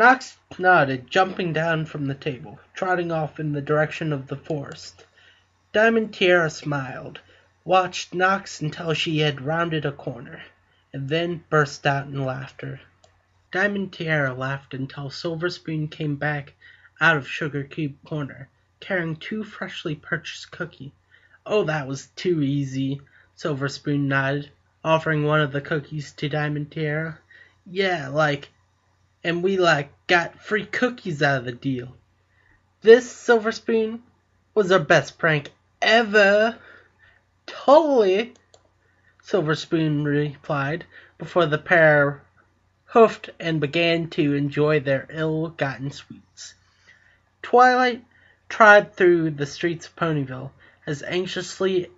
Nox nodded, jumping down from the table, trotting off in the direction of the forest. Diamond Tiara smiled, watched Nox until she had rounded a corner, and then burst out in laughter. Diamond Tiara laughed until Silver Spoon came back out of Sugar Cube Corner, carrying two freshly purchased cookies. Oh, that was too easy, Silver Spoon nodded offering one of the cookies to Diamond Tiara. Yeah, like, and we like got free cookies out of the deal. This Silver Spoon was our best prank ever. Totally, Silver Spoon replied before the pair hoofed and began to enjoy their ill-gotten sweets. Twilight trod through the streets of Ponyville as anxiously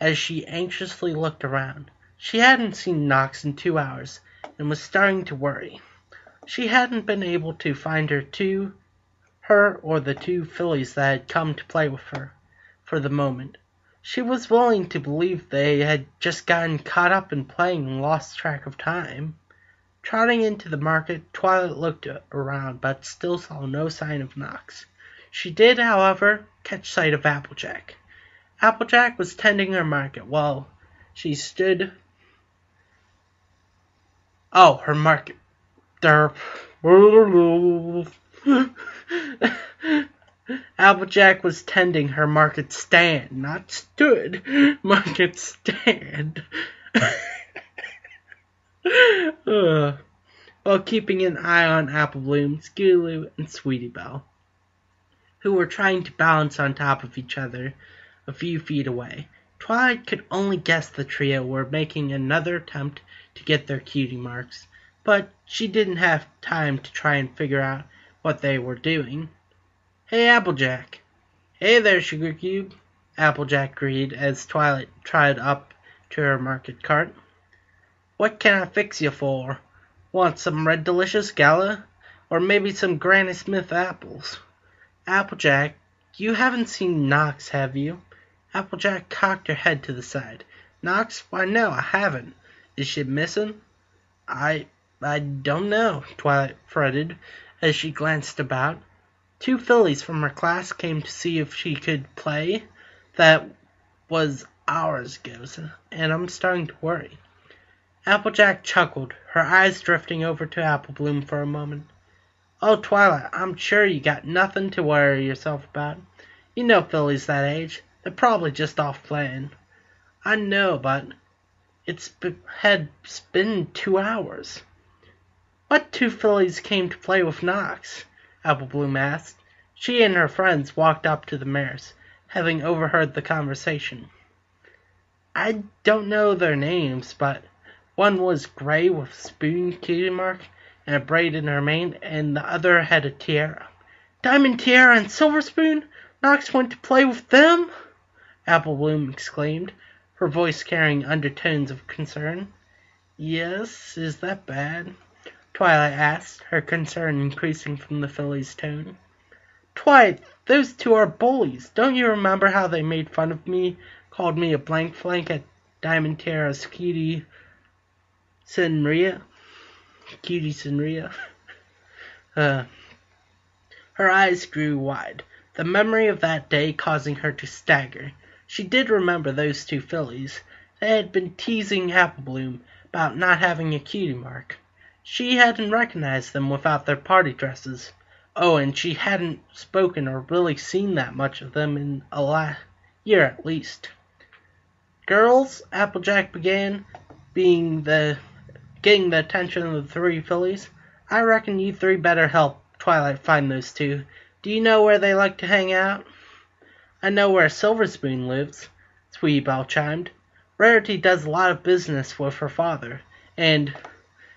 as she anxiously looked around. She hadn't seen Nox in two hours, and was starting to worry. She hadn't been able to find her two her or the two fillies that had come to play with her, for the moment. She was willing to believe they had just gotten caught up in playing and lost track of time. Trotting into the market, Twilight looked around, but still saw no sign of Knox. She did, however, catch sight of Applejack. Applejack was tending her market while she stood. Oh, her market. Applejack was tending her market stand, not stood, *laughs* market stand. uh, *laughs* while keeping an eye on Apple Bloom, Scootaloo, and Sweetie Belle, who were trying to balance on top of each other a few feet away. Twilight could only guess the trio were making another attempt to get their cutie marks, but she didn't have time to try and figure out what they were doing. Hey, Applejack. Hey there, Sugarcube!" Applejack greeted as Twilight tried up to her market cart. What can I fix you for? Want some Red Delicious Gala? Or maybe some Granny Smith apples? Applejack, you haven't seen Knox, have you? Applejack cocked her head to the side. Knox? Why, no, I haven't. Is she missing? I I don't know, Twilight fretted as she glanced about. Two fillies from her class came to see if she could play. That was hours ago, and I'm starting to worry. Applejack chuckled, her eyes drifting over to Apple Bloom for a moment. Oh, Twilight, I'm sure you got nothing to worry yourself about. You know fillies that age. They're probably just off playing. I know, but it's had been two hours. What two fillies came to play with Knox? Apple Bloom asked. She and her friends walked up to the mares, having overheard the conversation. I don't know their names, but one was gray with spoon cutie mark and a braid in her mane, and the other had a tiara. Diamond Tiara and Silver Spoon? Knox went to play with them? Apple Bloom exclaimed, her voice carrying undertones of concern. Yes, is that bad? Twilight asked, her concern increasing from the filly's tone. Twilight, those two are bullies. Don't you remember how they made fun of me, called me a blank flank at Diamond Tiara's cutie Senria? Cutie *laughs* uh, her eyes grew wide, the memory of that day causing her to stagger. She did remember those two fillies. They had been teasing Apple Bloom about not having a cutie mark. She hadn't recognized them without their party dresses. Oh, and she hadn't spoken or really seen that much of them in a year at least. Girls, Applejack began, being the getting the attention of the three fillies. I reckon you three better help Twilight find those two. Do you know where they like to hang out? I know where Silver Spoon lives, Sweetie Belle chimed. Rarity does a lot of business with her father, and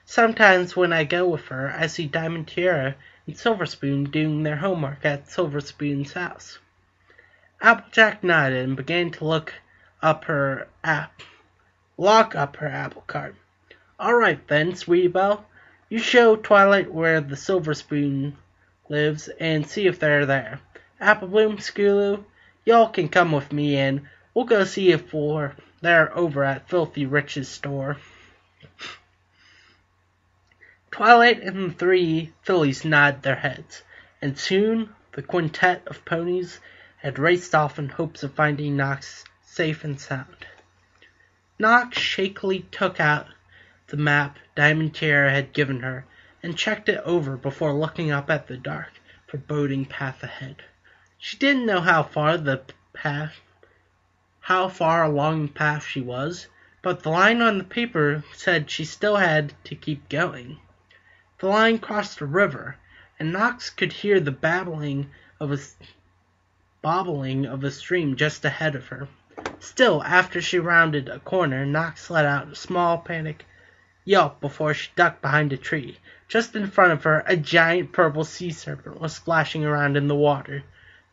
Sometimes when I go with her I see Diamond Tiara and Silver Spoon doing their homework at Silver Spoon's house. Applejack nodded and began to look up her app, lock up her apple cart. All right then, Sweetie Belle, you show Twilight where the Silver Spoon lives and see if they're there. Apple Bloom, Scootaloo, y'all can come with me and we'll go see if they're over at Filthy Rich's store. Twilight and the three fillies nodded their heads, and soon the quintet of ponies had raced off in hopes of finding Knox safe and sound. Knox shakily took out the map Diamond Tiara had given her and checked it over before looking up at the dark, foreboding path ahead. She didn't know how far the path how far along the path she was, but the line on the paper said she still had to keep going. The line crossed a river, and Knox could hear the babbling of a bobbling of a stream just ahead of her. Still, after she rounded a corner, Knox let out a small panic yelp before she ducked behind a tree. Just in front of her, a giant purple sea serpent was splashing around in the water.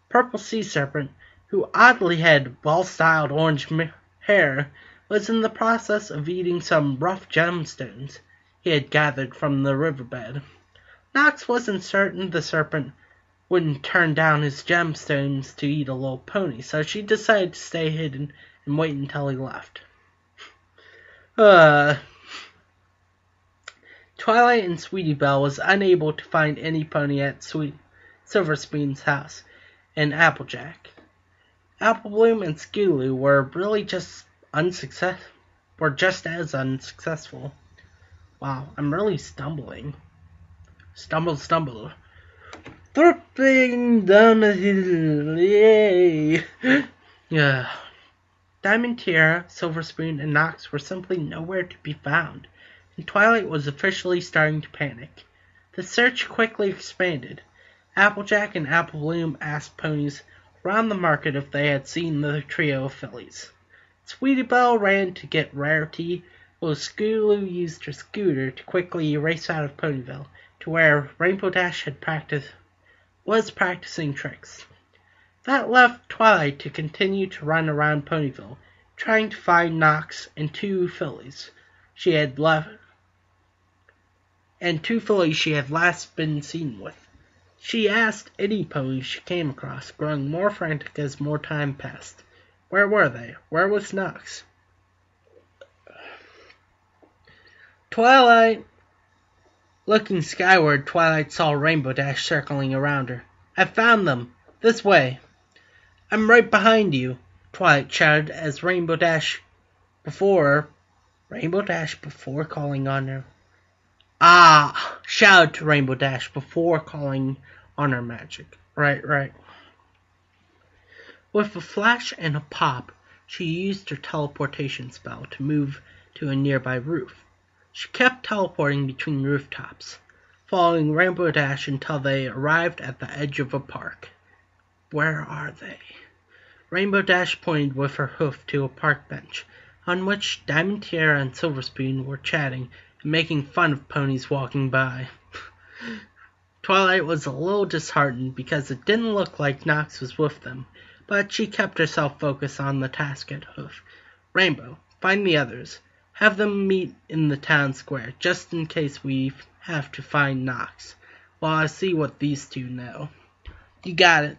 Purple Sea Serpent, who oddly had well-styled orange hair, was in the process of eating some rough gemstones he had gathered from the riverbed. Knox wasn't certain the serpent wouldn't turn down his gemstones to eat a little pony, so she decided to stay hidden and wait until he left. Uh, Twilight and Sweetie Belle was unable to find any pony at Sweet Silver Spoon's house and Applejack. Apple Bloom and Scootaloo were really just unsuccess were just as unsuccessful. Wow, I'm really stumbling. Stumble, stumble. Thripping down the hill, yay! yeah. Diamond Tiara, Silver Spoon, and Nox were simply nowhere to be found, and Twilight was officially starting to panic. The search quickly expanded. Applejack and Apple Bloom asked ponies around the market if they had seen the trio of fillies. Sweetie Belle ran to get Rarity, Scootaloo used her scooter to quickly race out of Ponyville to where Rainbow Dash was practicing tricks. That left Twilight to continue to run around Ponyville, trying to find Nox and two fillies she had left and two fillies she had last been seen with. She asked any pony she came across, growing more frantic as more time passed. Where were they? Where was Nox? Twilight! Looking skyward, Twilight saw Rainbow Dash circling around her. I found them! This way! I'm right behind you, Twilight shouted as Rainbow Dash before her. Rainbow Dash before calling on her. Ah! shouted to Rainbow Dash before calling on her magic. Right, right. With a flash and a pop, she used her teleportation spell to move to a nearby roof. She kept teleporting between rooftops, following Rainbow Dash until they arrived at the edge of a park. Where are they? Rainbow Dash pointed with her hoof to a park bench, on which Diamond Tiara and Silver Spoon were chatting and making fun of ponies walking by. *laughs* Twilight was a little disheartened because it didn't look like Nox was with them, but she kept herself focused on the task at hoof. Rainbow, find the others. Have them meet in the town square, just in case we have to find Knox, while I see what these two know. You got it.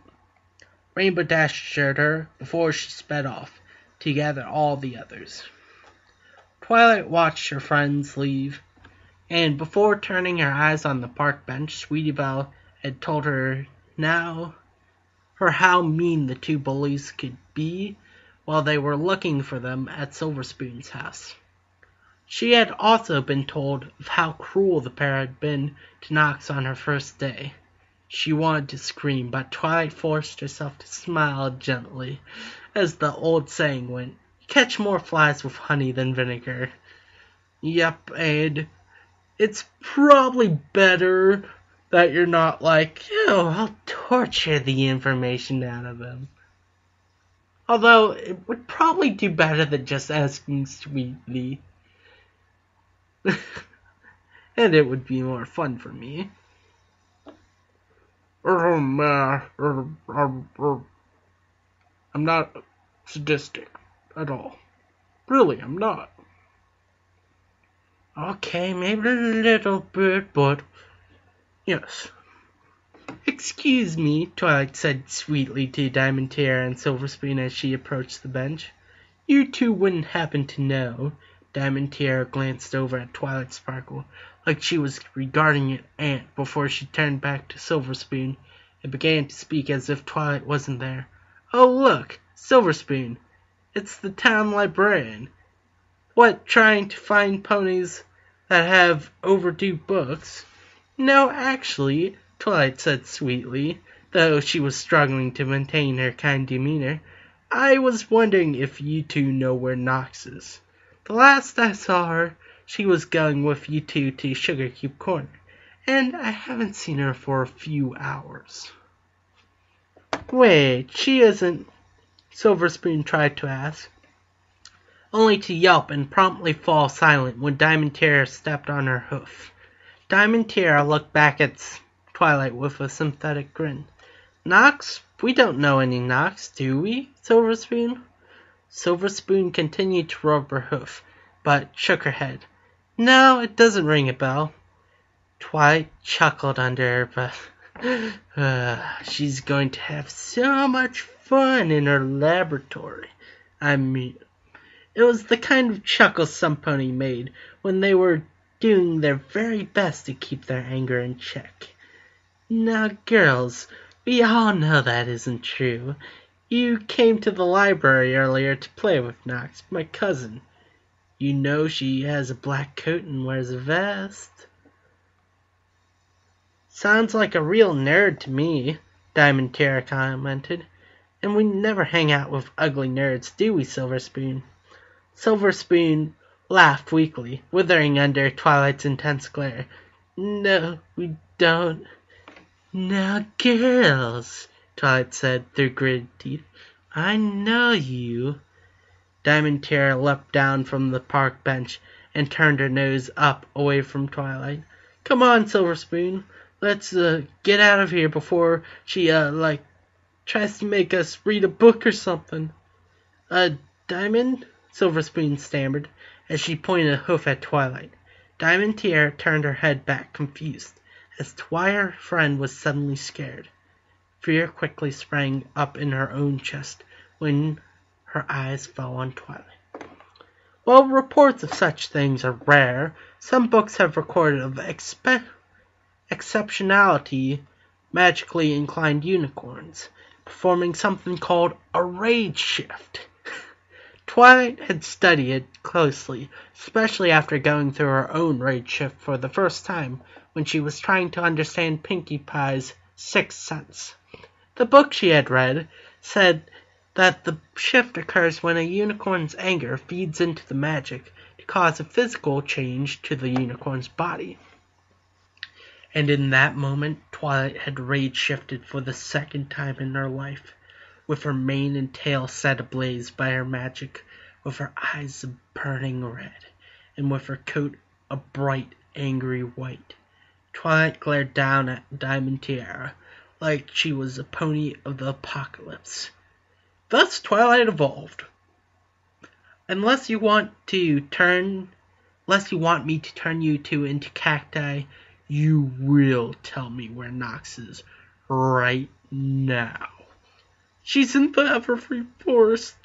Rainbow Dash assured her before she sped off to gather all the others. Twilight watched her friends leave, and before turning her eyes on the park bench, Sweetie Belle had told her now how mean the two bullies could be while they were looking for them at Silver Spoon's house. She had also been told of how cruel the pair had been to Nox on her first day. She wanted to scream, but Twilight forced herself to smile gently, as the old saying went, "You catch more flies with honey than vinegar." Yep, and it's probably better that you're not like, "Oh, I'll torture the information out of them." Although it would probably do better than just asking sweetly. *laughs* and it would be more fun for me. Oh, I'm not sadistic at all. Really, I'm not. Okay, maybe a little bit, but yes. Excuse me, Twilight said sweetly to Diamond Tiara and Silver Spoon as she approached the bench. You two wouldn't happen to know. Diamond Tiara glanced over at Twilight Sparkle like she was regarding an ant before she turned back to Silver Spoon and began to speak as if Twilight wasn't there. Oh, look, Silver Spoon. It's the town librarian. What, trying to find ponies that have overdue books? No, actually, Twilight said sweetly, though she was struggling to maintain her kind demeanor. I was wondering if you two know where Nox is. The last I saw her, she was going with you two to Sugarcube Corner, and I haven't seen her for a few hours. Wait, she isn't. Silver Spoon tried to ask, only to yelp and promptly fall silent when Diamond Tiara stepped on her hoof. Diamond Tiara looked back at Twilight with a sympathetic grin. Nox? We don't know any Nox, do we, Silver Spoon? Silver Spoon continued to rub her hoof, but shook her head. No, it doesn't ring a bell. Twilight chuckled under her breath. Uh, *sighs* she's going to have so much fun in her laboratory. I mean, it was the kind of chuckle some pony made when they were doing their very best to keep their anger in check. Now, girls, we all know that isn't true. You came to the library earlier to play with Knox, my cousin. You know she has a black coat and wears a vest. Sounds like a real nerd to me, Diamond Tiara commented. And we never hang out with ugly nerds, do we, Silver Spoon? Silver Spoon laughed weakly, withering under Twilight's intense glare. No, we don't. Now, girls, Twilight said through gritted teeth, I know you. Diamond Tiara leapt down from the park bench and turned her nose up away from Twilight. Come on, Silver Spoon, let's uh, get out of here before she uh like tries to make us read a book or something. Uh, Diamond? Silver Spoon stammered as she pointed a hoof at Twilight. Diamond Tiara turned her head back, confused as to why her friend was suddenly scared. Fear quickly sprang up in her own chest when her eyes fell on Twilight. While reports of such things are rare, some books have recorded of expe- exceptionality magically inclined unicorns performing something called a rage shift. *laughs* Twilight had studied it closely, especially after going through her own rage shift for the first time when she was trying to understand Pinkie Pie's Sixth Sense. The book she had read said that the shift occurs when a unicorn's anger feeds into the magic to cause a physical change to the unicorn's body. And in that moment Twilight had rage shifted for the second time in her life, with her mane and tail set ablaze by her magic, with her eyes a burning red, and with her coat a bright, angry white. Twilight glared down at Diamond Tiara like she was a pony of the apocalypse. Thus Twilight evolved. Unless you want to turn unless you want me to turn you two into cacti, you will tell me where Nox is right now. She's in the Everfree Forest.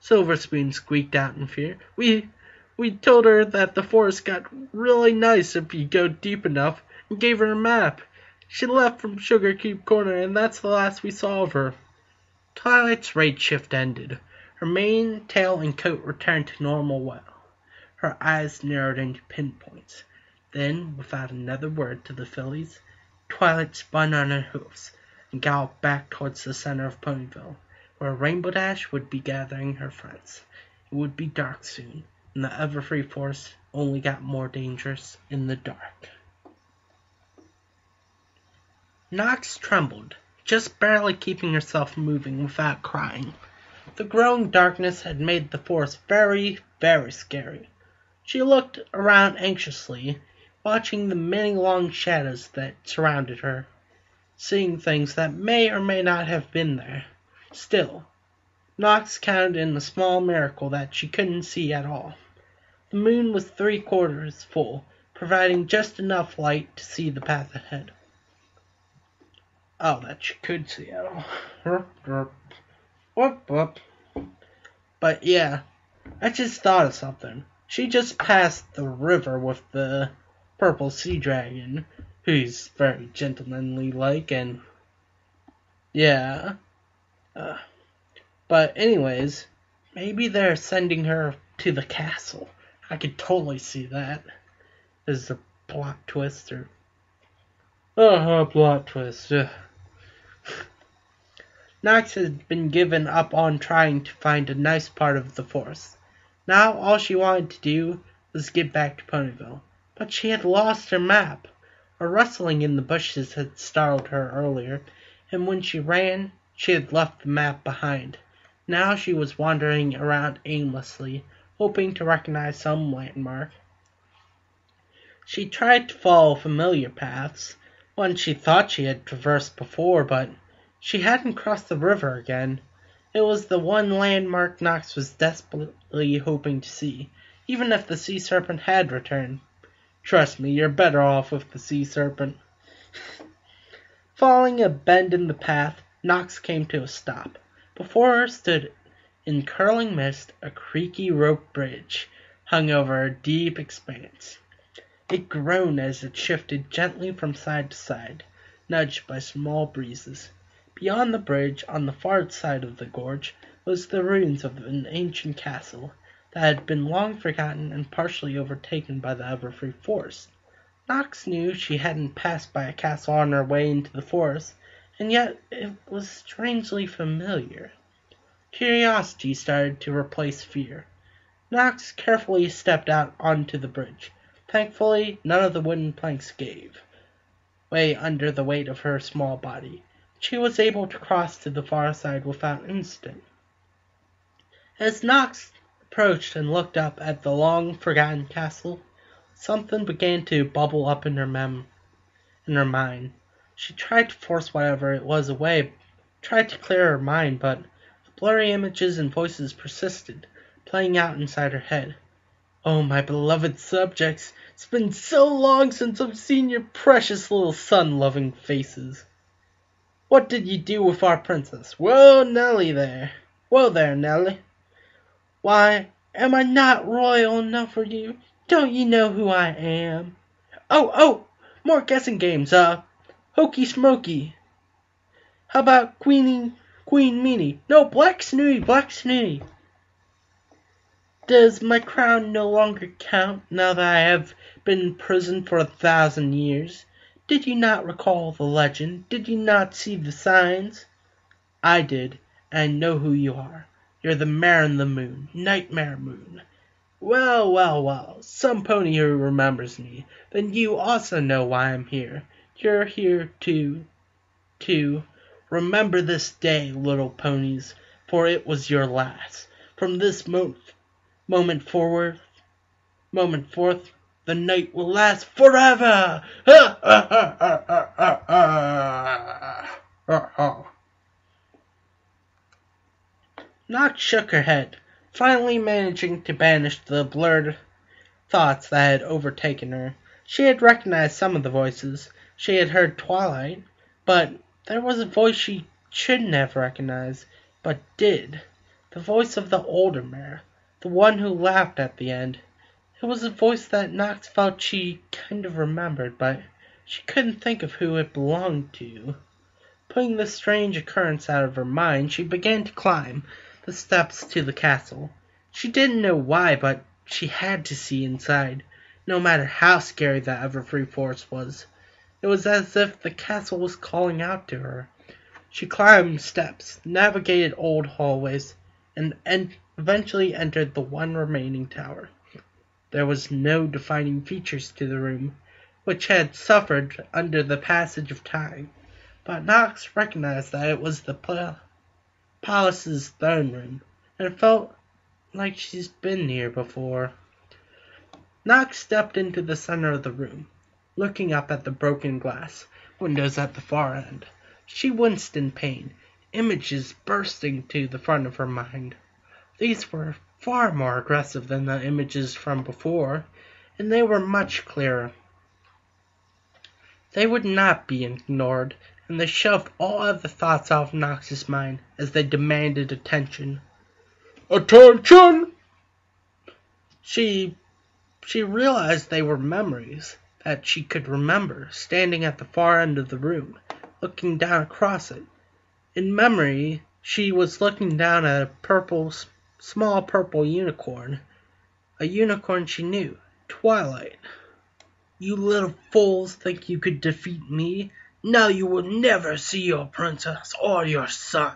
Silver Spoon squeaked out in fear. We we told her that the forest got really nice if you go deep enough and gave her a map. She left from Sugar Cube Corner and that's the last we saw of her. Twilight's rage shift ended. Her mane, tail, and coat returned to normal well. Her eyes narrowed into pinpoints. Then, without another word to the fillies, Twilight spun on her hoofs and galloped back towards the center of Ponyville, where Rainbow Dash would be gathering her friends. It would be dark soon, and the Everfree Forest only got more dangerous in the dark. Nox trembled, just barely keeping herself moving without crying. The growing darkness had made the forest very, very scary. She looked around anxiously watching the many long shadows that surrounded her, seeing things that may or may not have been there. Still, Nox counted in the small miracle that she couldn't see at all. The moon was three quarters full, providing just enough light to see the path ahead. Oh, that she could see at all. Whoop, whoop. But yeah, I just thought of something. She just passed the river with the purple sea dragon, who's very gentlemanly like, and yeah. Uh, but anyways, maybe they're sending her to the castle. I could totally see that as a plot twist or a plot twist. Nox had been given up on trying to find a nice part of the forest. Now all she wanted to do was get back to Ponyville. But she had lost her map. A rustling in the bushes had startled her earlier, and when she ran she had left the map behind. Now she was wandering around aimlessly, hoping to recognize some landmark. She tried to follow familiar paths, ones she thought she had traversed before, but she hadn't crossed the river again. It was the one landmark Knox was desperately hoping to see, even if the sea serpent had returned. Trust me, you're better off with the sea serpent. *laughs* Following a bend in the path, Knox came to a stop. Before her stood, in curling mist, a creaky rope bridge hung over a deep expanse. It groaned as it shifted gently from side to side, nudged by small breezes. Beyond the bridge, on the far side of the gorge, was the ruins of an ancient castle that had been long forgotten and partially overtaken by the Everfree Forest. Knox knew she hadn't passed by a castle on her way into the forest, and yet it was strangely familiar. Curiosity started to replace fear. Knox carefully stepped out onto the bridge. Thankfully, none of the wooden planks gave way under the weight of her small body. She was able to cross to the far side without incident. As Knox approached and looked up at the long forgotten castle, something began to bubble up in her mem in her mind. She tried to force whatever it was away, tried to clear her mind, but the blurry images and voices persisted, playing out inside her head. Oh, my beloved subjects, it's been so long since I've seen your precious little sun-loving faces. What did you do with our princess? Whoa, Nelly there. Whoa there, Nelly. Why, am I not royal enough for you? Don't you know who I am? Oh, oh, more guessing games. Uh, Hokey Smokey. How about Queenie, Queen Meanie? No, Black Snooty, Black Snooty. Does my crown no longer count now that I have been in prison for a thousand years? Did you not recall the legend? Did you not see the signs? I did, and I know who you are. You're the Mare in the Moon, Nightmare Moon. Well, well, well, some pony who remembers me. Then you also know why I'm here. You're here to, to, remember this day, little ponies, for it was your last. From this mo- moment forward, moment forth, the night will last forever. Nox shook her head, finally managing to banish the blurred thoughts that had overtaken her. She had recognized some of the voices. She had heard Twilight, but there was a voice she shouldn't have recognized, but did. The voice of the older mare, the one who laughed at the end. It was a voice that Nox felt she kind of remembered, but she couldn't think of who it belonged to. Putting this strange occurrence out of her mind, she began to climb the steps to the castle. She didn't know why, but she had to see inside, no matter how scary the Everfree Forest was. It was as if the castle was calling out to her. She climbed steps, navigated old hallways, and en- eventually entered the one remaining tower. There was no defining features to the room, which had suffered under the passage of time, but Knox recognized that it was the palace's throne room, and felt like she's been here before. Knox stepped into the center of the room, looking up at the broken glass windows at the far end. She winced in pain, images bursting to the front of her mind. These were far more aggressive than the images from before, and they were much clearer. They would not be ignored, and they shoved all other thoughts out of Nox's mind as they demanded attention. Attention! She she realized they were memories that she could remember, standing at the far end of the room, looking down across it. In memory, she was looking down at a purple, small purple unicorn, a unicorn she knew, Twilight. You little fools think you could defeat me? Now you will never see your princess or your son.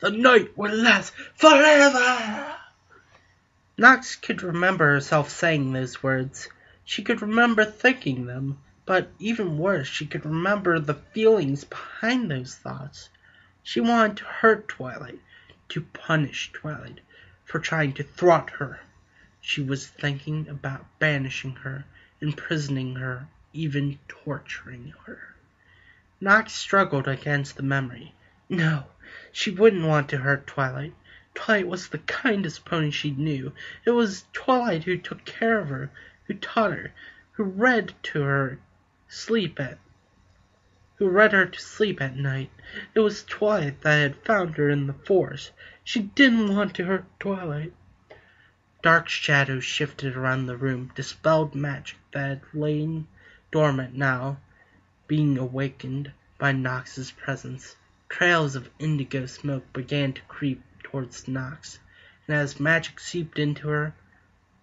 The night will last forever. Nox could remember herself saying those words. She could remember thinking them, but even worse, she could remember the feelings behind those thoughts. She wanted to hurt Twilight, to punish Twilight for trying to thwart her. She was thinking about banishing her, imprisoning her, even torturing her. Nox struggled against the memory. No, she wouldn't want to hurt Twilight. Twilight was the kindest pony she knew. It was Twilight who took care of her, who taught her, who read to her sleep at who read her to sleep at night. It was Twilight that had found her in the forest. She didn't want to hurt Twilight. Dark shadows shifted around the room, dispelled magic that had lain dormant now, being awakened by Nox's presence. Trails of indigo smoke began to creep towards Nox, and as magic seeped into her,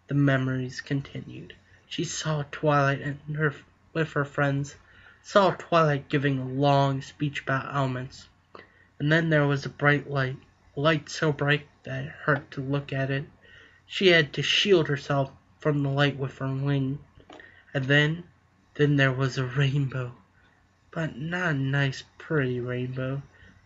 the memories continued. She saw Twilight and her with her friends, saw Twilight giving a long speech about elements. And then there was a bright light, light so bright that it hurt to look at it. She had to shield herself from the light with her wing. And then, then there was a rainbow. But not a nice, pretty rainbow.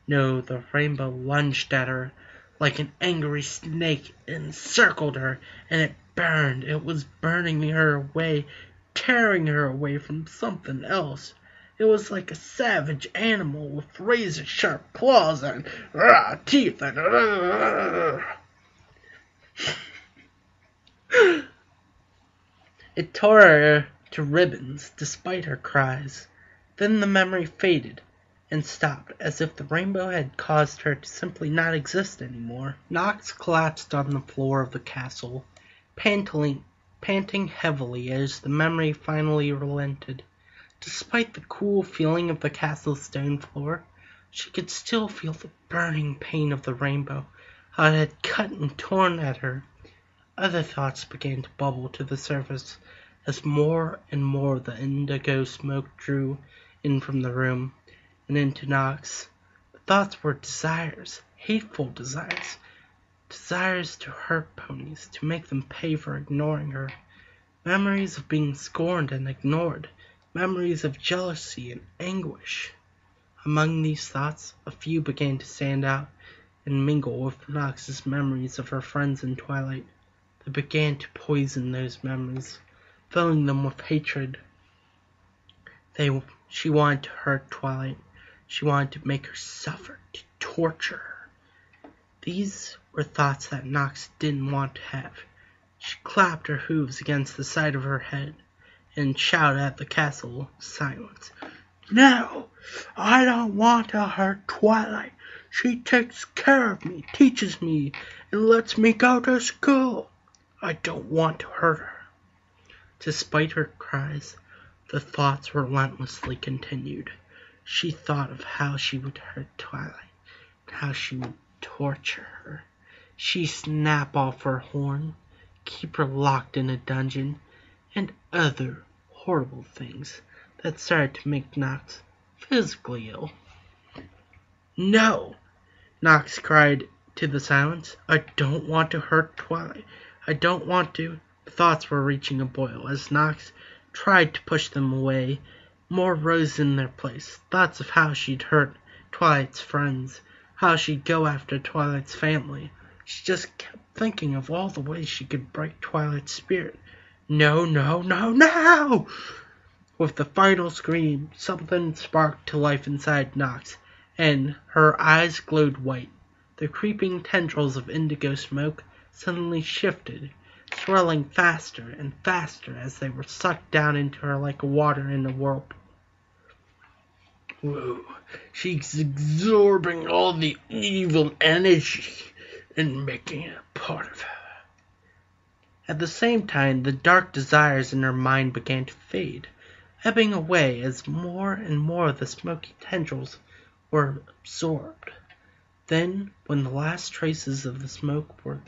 No, the rainbow lunged at her like an angry snake, encircled her, and it burned. It was burning her away, tearing her away from something else. It was like a savage animal with razor sharp claws and uh, teeth and. It tore her to ribbons despite her cries. Then the memory faded and stopped as if the rainbow had caused her to simply not exist anymore. Knox collapsed on the floor of the castle, panting, panting heavily as the memory finally relented. Despite the cool feeling of the castle's stone floor, she could still feel the burning pain of the rainbow, how it had cut and torn at her. Other thoughts began to bubble to the surface as more and more the indigo smoke drew in from the room and into Nox. The thoughts were desires, hateful desires, desires to hurt ponies, to make them pay for ignoring her, memories of being scorned and ignored, memories of jealousy and anguish. Among these thoughts, a few began to stand out and mingle with Nox's memories of her friends in Twilight. They began to poison those memories, filling them with hatred. They, she wanted to hurt Twilight. She wanted to make her suffer, to torture her. These were thoughts that Nox didn't want to have. She clapped her hooves against the side of her head and shout at the castle silence. No, I don't want to hurt Twilight. She takes care of me, teaches me, and lets me go to school. I don't want to hurt her. Despite her cries, the thoughts relentlessly continued. She thought of how she would hurt Twilight, and how she would torture her. She snap off her horn, keep her locked in a dungeon, and other horrible things that started to make Knox physically ill. No! Knox cried to the silence. I don't want to hurt Twilight. I don't want to. Thoughts were reaching a boil as Knox tried to push them away. More rose in their place. Thoughts of how she'd hurt Twilight's friends, how she'd go after Twilight's family. She just kept thinking of all the ways she could break Twilight's spirit. No, no, no, no! With the final scream, something sparked to life inside Knox, and her eyes glowed white. The creeping tendrils of indigo smoke suddenly shifted, swirling faster and faster as they were sucked down into her like water in a whirlpool. Whoa, she's absorbing all the evil energy and making it a part of her. At the same time, the dark desires in her mind began to fade, ebbing away as more and more of the smoky tendrils were absorbed. Then, when the last traces of the smoke were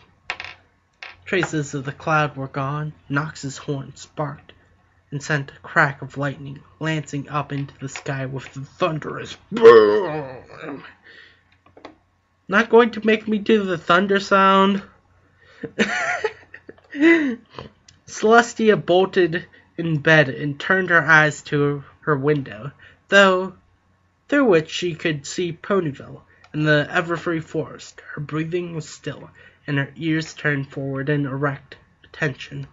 traces of the cloud were gone, Nox's horn sparked and sent a crack of lightning lancing up into the sky with a thunderous boom. Not going to make me do the thunder sound? *laughs* Celestia bolted in bed and turned her eyes to her window, though through which she could see Ponyville and the Everfree Forest. Her breathing was still, and her ears turned forward in erect attention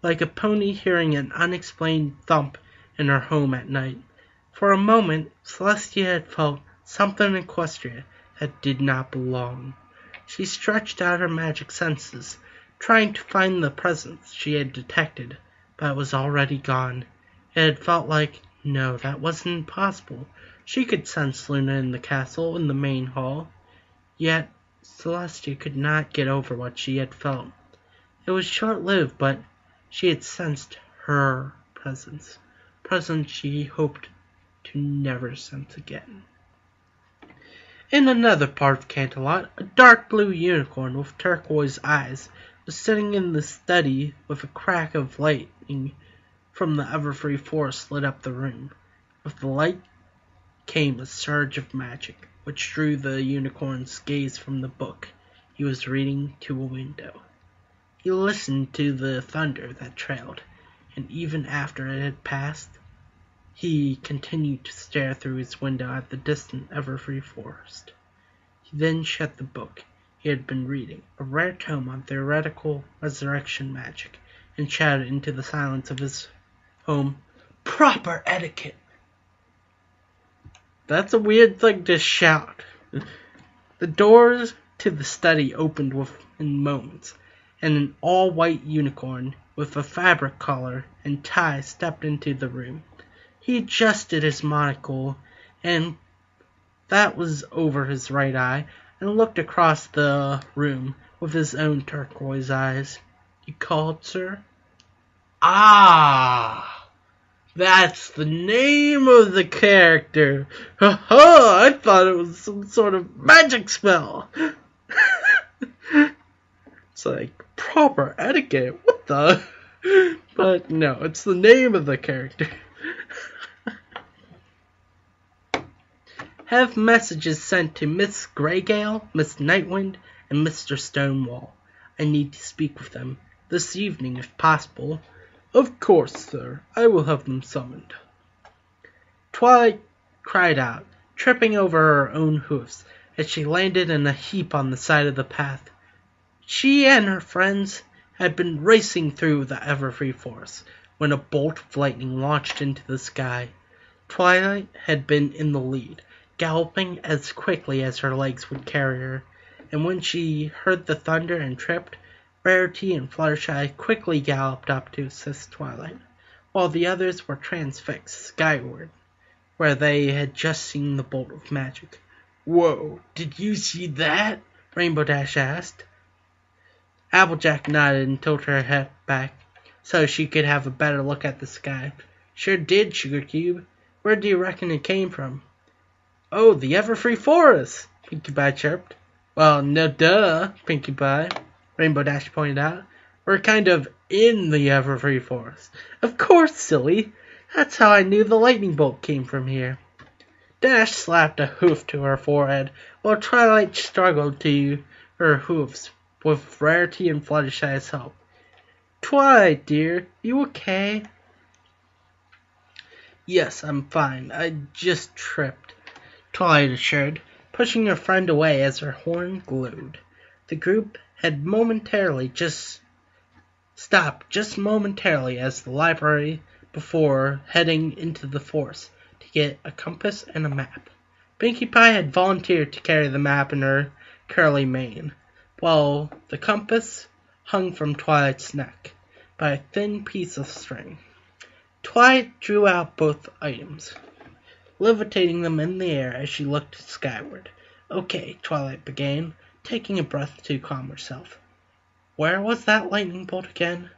like a pony hearing an unexplained thump in her home at night. For a moment Celestia had felt something in Equestria that did not belong. She stretched out her magic senses, trying to find the presence she had detected, but it was already gone. It had felt like no, that wasn't possible. She could sense Luna in the castle in the main hall. Yet Celestia could not get over what she had felt. It was short lived, but she had sensed her presence, presence she hoped to never sense again. In another part of Canterlot, a dark blue unicorn with turquoise eyes was sitting in the study with a crack of lightning from the Everfree Forest lit up the room. With the light came a surge of magic, which drew the unicorn's gaze from the book he was reading to a window. He listened to the thunder that trailed, and even after it had passed, he continued to stare through his window at the distant Everfree Forest. He then shut the book he had been reading, a rare tome on theoretical resurrection magic, and shouted into the silence of his home, Proper etiquette! That's a weird thing to shout. The doors to the study opened within moments, and an all white unicorn with a fabric collar and tie stepped into the room. He adjusted his monocle and that was over his right eye and looked across the room with his own turquoise eyes. You called, sir? Ah! That's the name of the character. Ha ha! I thought it was some sort of magic spell. *laughs* it's like proper etiquette. What the? *laughs* But no, it's the name of the character. Have messages sent to Miss Greygale, Miss Nightwind, and Mr. Stonewall. I need to speak with them this evening, if possible. Of course, sir. I will have them summoned. Twilight cried out, tripping over her own hoofs as she landed in a heap on the side of the path. She and her friends had been racing through the Everfree Forest when a bolt of lightning launched into the sky. Twilight had been in the lead, galloping as quickly as her legs would carry her, and when she heard the thunder and tripped, Rarity and Fluttershy quickly galloped up to assist Twilight, while the others were transfixed skyward, where they had just seen the bolt of magic. Whoa, did you see that? Rainbow Dash asked. Applejack nodded and tilted her head back so she could have a better look at the sky. Sure did, Sugar Cube. Where do you reckon it came from? Oh, the Everfree Forest! Pinkie Pie chirped. Well, no duh, Pinkie Pie, Rainbow Dash pointed out. We're kind of in the Everfree Forest. Of course, silly. That's how I knew the lightning bolt came from here. Dash slapped a hoof to her forehead, while Twilight struggled to her hoofs with Rarity and Fluttershy's help. Twilight, dear, you okay? Yes, I'm fine. I just tripped. Twilight assured, pushing her friend away as her horn glowed. The group had momentarily just stopped just momentarily as the library before heading into the forest to get a compass and a map. Pinkie Pie had volunteered to carry the map in her curly mane, while the compass hung from Twilight's neck by a thin piece of string. Twilight drew out both items levitating them in the air as she looked skyward. Okay, Twilight began, taking a breath to calm herself. Where was that lightning bolt again?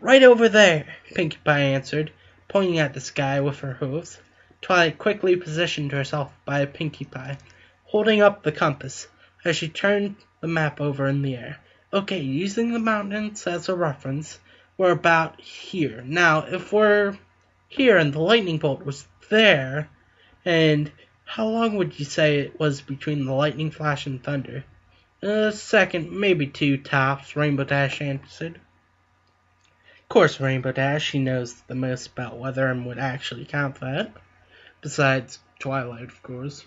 Right over there, Pinkie Pie answered, pointing at the sky with her hooves. Twilight quickly positioned herself by Pinkie Pie, holding up the compass as she turned the map over in the air. Okay, using the mountains as a reference, we're about here. Now, if we're here and the lightning bolt was there, and how long would you say it was between the lightning flash and thunder? A second, maybe two tops, Rainbow Dash answered. Of course, Rainbow Dash, she knows the most about weather and would actually count that. Besides Twilight, of course.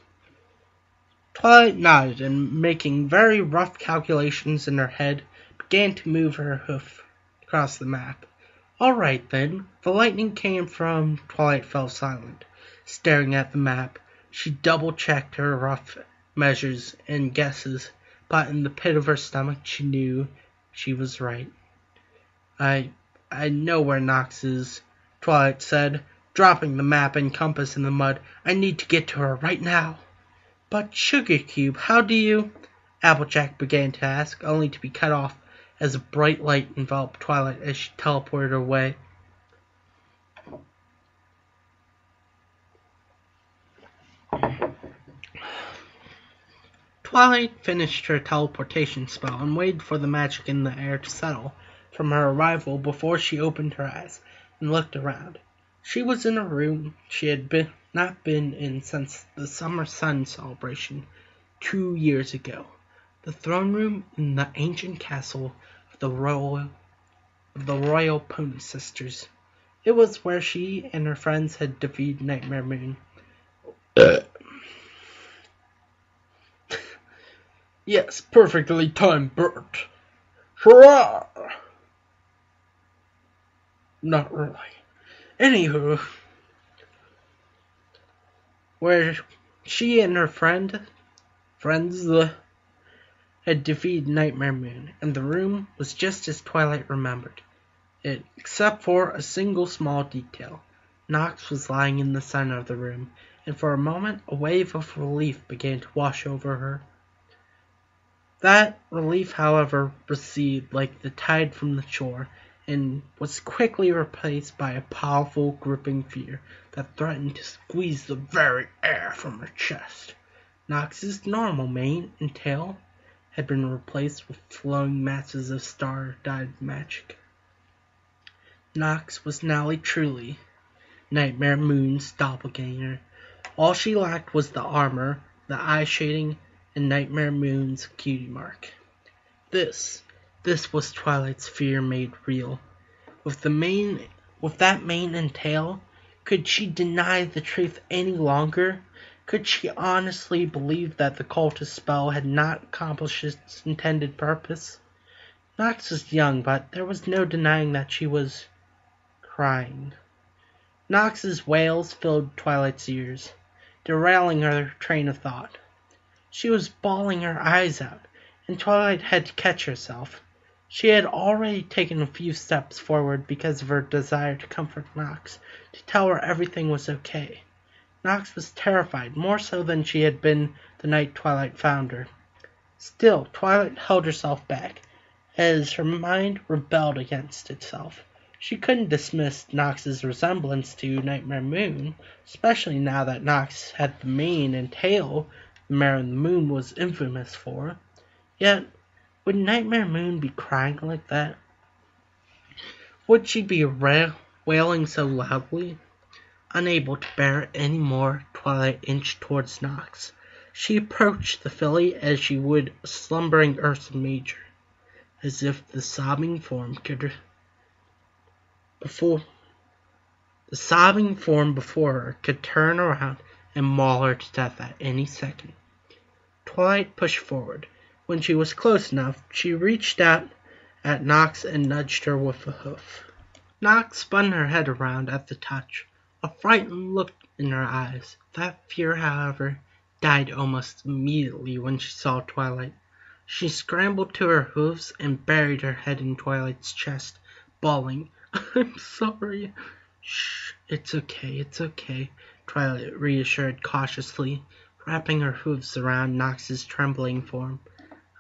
Twilight nodded and, making very rough calculations in her head, began to move her hoof across the map. All right, then. The lightning came from. Twilight fell silent staring at the map. She double checked her rough measures and guesses, but in the pit of her stomach she knew she was right. I I know where Knox is, Twilight said, dropping the map and compass in the mud. I need to get to her right now. But Sugar Cube, how do you Applejack began to ask, only to be cut off as a bright light enveloped Twilight as she teleported away. Twilight finished her teleportation spell and waited for the magic in the air to settle from her arrival before she opened her eyes. and looked around. She was in a room she had not been in since the summer sun celebration two years ago. The throne room in the ancient castle of the royal of the royal Pony Sisters. It was where she and her friends had defeated Nightmare Moon. Uh, yes, perfectly timed, Bert. Hurrah! Not really. Anywho, where she and her friend, friends, uh, had defeated Nightmare Moon, and the room was just as Twilight remembered it, except for a single small detail. Nox was lying in the center of the room, and for a moment a wave of relief began to wash over her. That relief, however, receded like the tide from the shore, and was quickly replaced by a powerful, gripping fear that threatened to squeeze the very air from her chest. Nox's normal mane and tail had been replaced with flowing masses of star-dyed magic. Nox was a truly Nightmare Moon's doppelganger. All she lacked was the armor, the eye shading, and Nightmare Moon's cutie mark. This, this was Twilight's fear made real. With the mane, with that mane and tail, could she deny the truth any longer? Could she honestly believe that the cultist spell had not accomplished its intended purpose? Nox was young, but there was no denying that she was crying. Knox's wails filled Twilight's ears, derailing her train of thought. She was bawling her eyes out, and Twilight had to catch herself. She had already taken a few steps forward because of her desire to comfort Knox, to tell her everything was okay. Knox was terrified, more so than she had been the night Twilight found her. Still, Twilight held herself back, as her mind rebelled against itself. She couldn't dismiss Knox's resemblance to Nightmare Moon, especially now that Knox had the mane and tail the Moon was infamous for. Yet, would Nightmare Moon be crying like that? Would she be wailing so loudly? Unable to bear any more, Twilight inched towards Nox. She approached the filly as she would a slumbering Ursa Major, as if the sobbing form could before the sobbing form before her could turn around and maul her to death at any second. Twilight pushed forward. When she was close enough, she reached out at Nox and nudged her with a hoof. Nox spun her head around at the touch a frightened look in her eyes. That fear, however, died almost immediately when she saw Twilight. She scrambled to her hoofs and buried her head in Twilight's chest, bawling, *laughs* I'm sorry. Shh, it's okay, it's okay, Twilight reassured cautiously, wrapping her hooves around Nox's trembling form.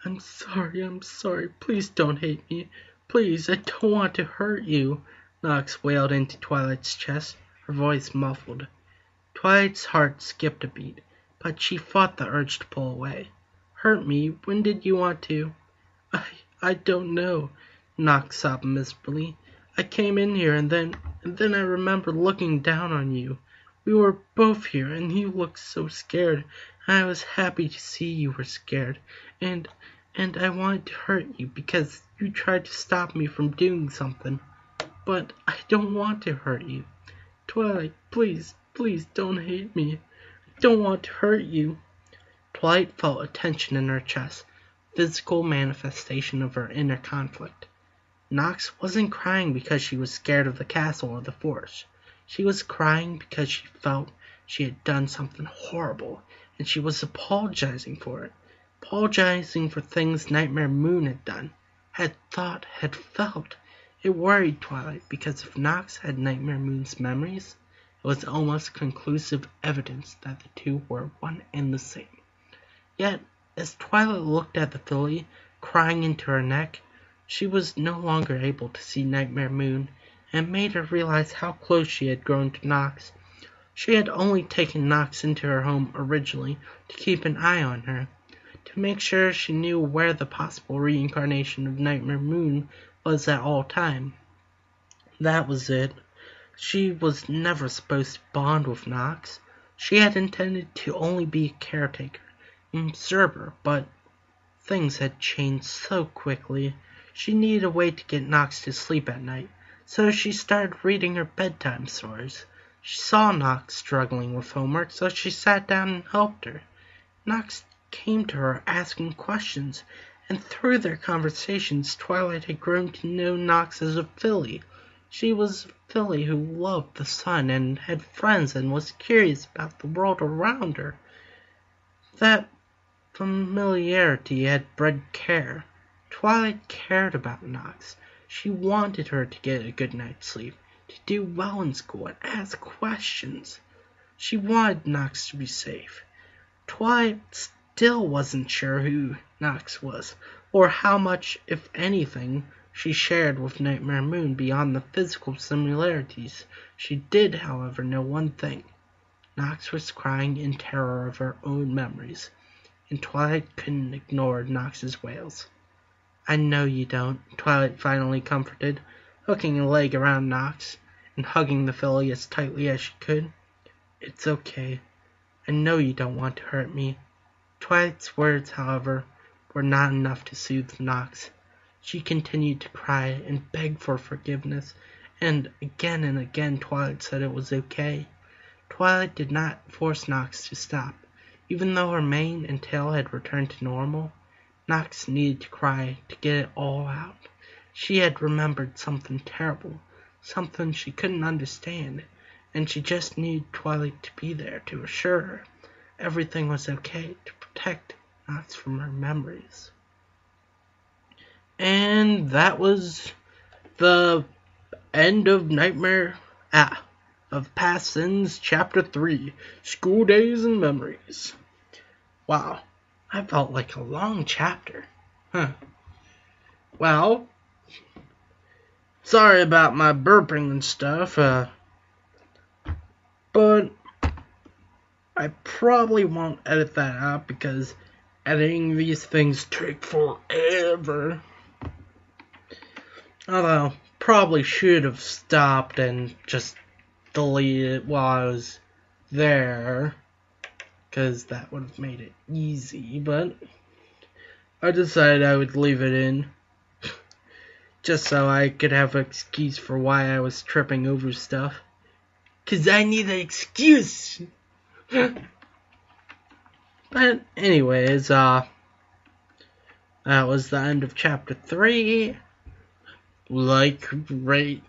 I'm sorry, I'm sorry. Please don't hate me. Please, I don't want to hurt you. Nox wailed into Twilight's chest her voice muffled. Twilight's heart skipped a beat, but she fought the urge to pull away. Hurt me? When did you want to? I I don't know, Nox sobbed miserably. I came in here and then and then I remember looking down on you. We were both here and you looked so scared I was happy to see you were scared and and I wanted to hurt you because you tried to stop me from doing something. But I don't want to hurt you. Twilight, please, please don't hate me. I don't want to hurt you. Twilight felt a tension in her chest, physical manifestation of her inner conflict. Nox wasn't crying because she was scared of the castle or the forest. She was crying because she felt she had done something horrible, and she was apologizing for it. Apologizing for things Nightmare Moon had done, had thought, had felt. It worried Twilight because if Knox had Nightmare Moon's memories, it was almost conclusive evidence that the two were one and the same. Yet, as Twilight looked at the filly, crying into her neck, she was no longer able to see Nightmare Moon, and made her realize how close she had grown to Nox. She had only taken Nox into her home originally to keep an eye on her, to make sure she knew where the possible reincarnation of Nightmare Moon was at all time. That was it. She was never supposed to bond with Knox. She had intended to only be a caretaker, observer, but things had changed so quickly. She needed a way to get Knox to sleep at night, so she started reading her bedtime stories. She saw Knox struggling with homework, so she sat down and helped her. Knox came to her asking questions, and through their conversations Twilight had grown to know Knox as a filly. She was a filly who loved the sun and had friends and was curious about the world around her. That familiarity had bred care. Twilight cared about Knox. She wanted her to get a good night's sleep to do well in school and ask questions. She wanted Knox to be safe. Twilight still wasn't sure who Knox was, or how much, if anything, she shared with Nightmare Moon beyond the physical similarities. She did, however, know one thing. Knox was crying in terror of her own memories, and Twilight couldn't ignore Knox's wails. I know you don't, Twilight finally comforted, hooking a leg around Knox and hugging the filly as tightly as she could. It's okay. I know you don't want to hurt me. Twilight's words, however, were not enough to soothe Knox. She continued to cry and beg for forgiveness, and again and again Twilight said it was okay. Twilight did not force Knox to stop. Even though her mane and tail had returned to normal, Knox needed to cry to get it all out. She had remembered something terrible, something she couldn't understand, and she just needed Twilight to be there to assure her everything was okay, to protect Knox from her memories. And that was the end of Nightmare ah, of Past Sins, Chapter 3 School Days and Memories. Wow, I felt like a long chapter. Huh. Well, Sorry about my burping and stuff, uh, but I probably won't edit that out because editing these things take forever. Although, probably should have stopped and just deleted it while I was there, because that would have made it easy, but I decided I would leave it in just so I could have an excuse for why I was tripping over stuff. Cause I need an excuse. *laughs* but anyways, uh, that was the end of chapter three. Like, rate,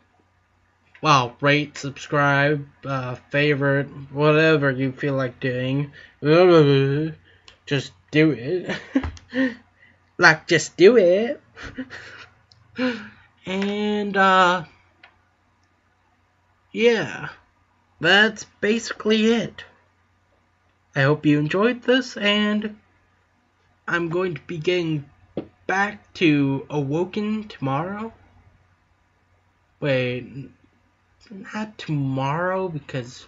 well, rate, subscribe, uh, favorite, whatever you feel like doing. *laughs* Just do it. *laughs* like, just do it. *laughs* and, uh, yeah, that's basically it. I hope you enjoyed this, and I'm going to be getting back to Awoken tomorrow. Wait, not tomorrow because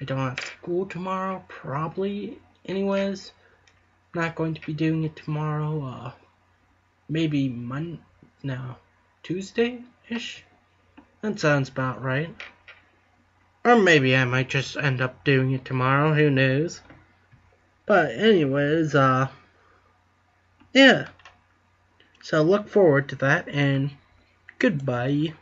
I don't have school tomorrow, probably, anyways. Not going to be doing it tomorrow, uh, maybe Monday no, Tuesday-ish? That sounds about right. Or maybe I might just end up doing it tomorrow, who knows. But anyways, uh, yeah. So look forward to that, and goodbye.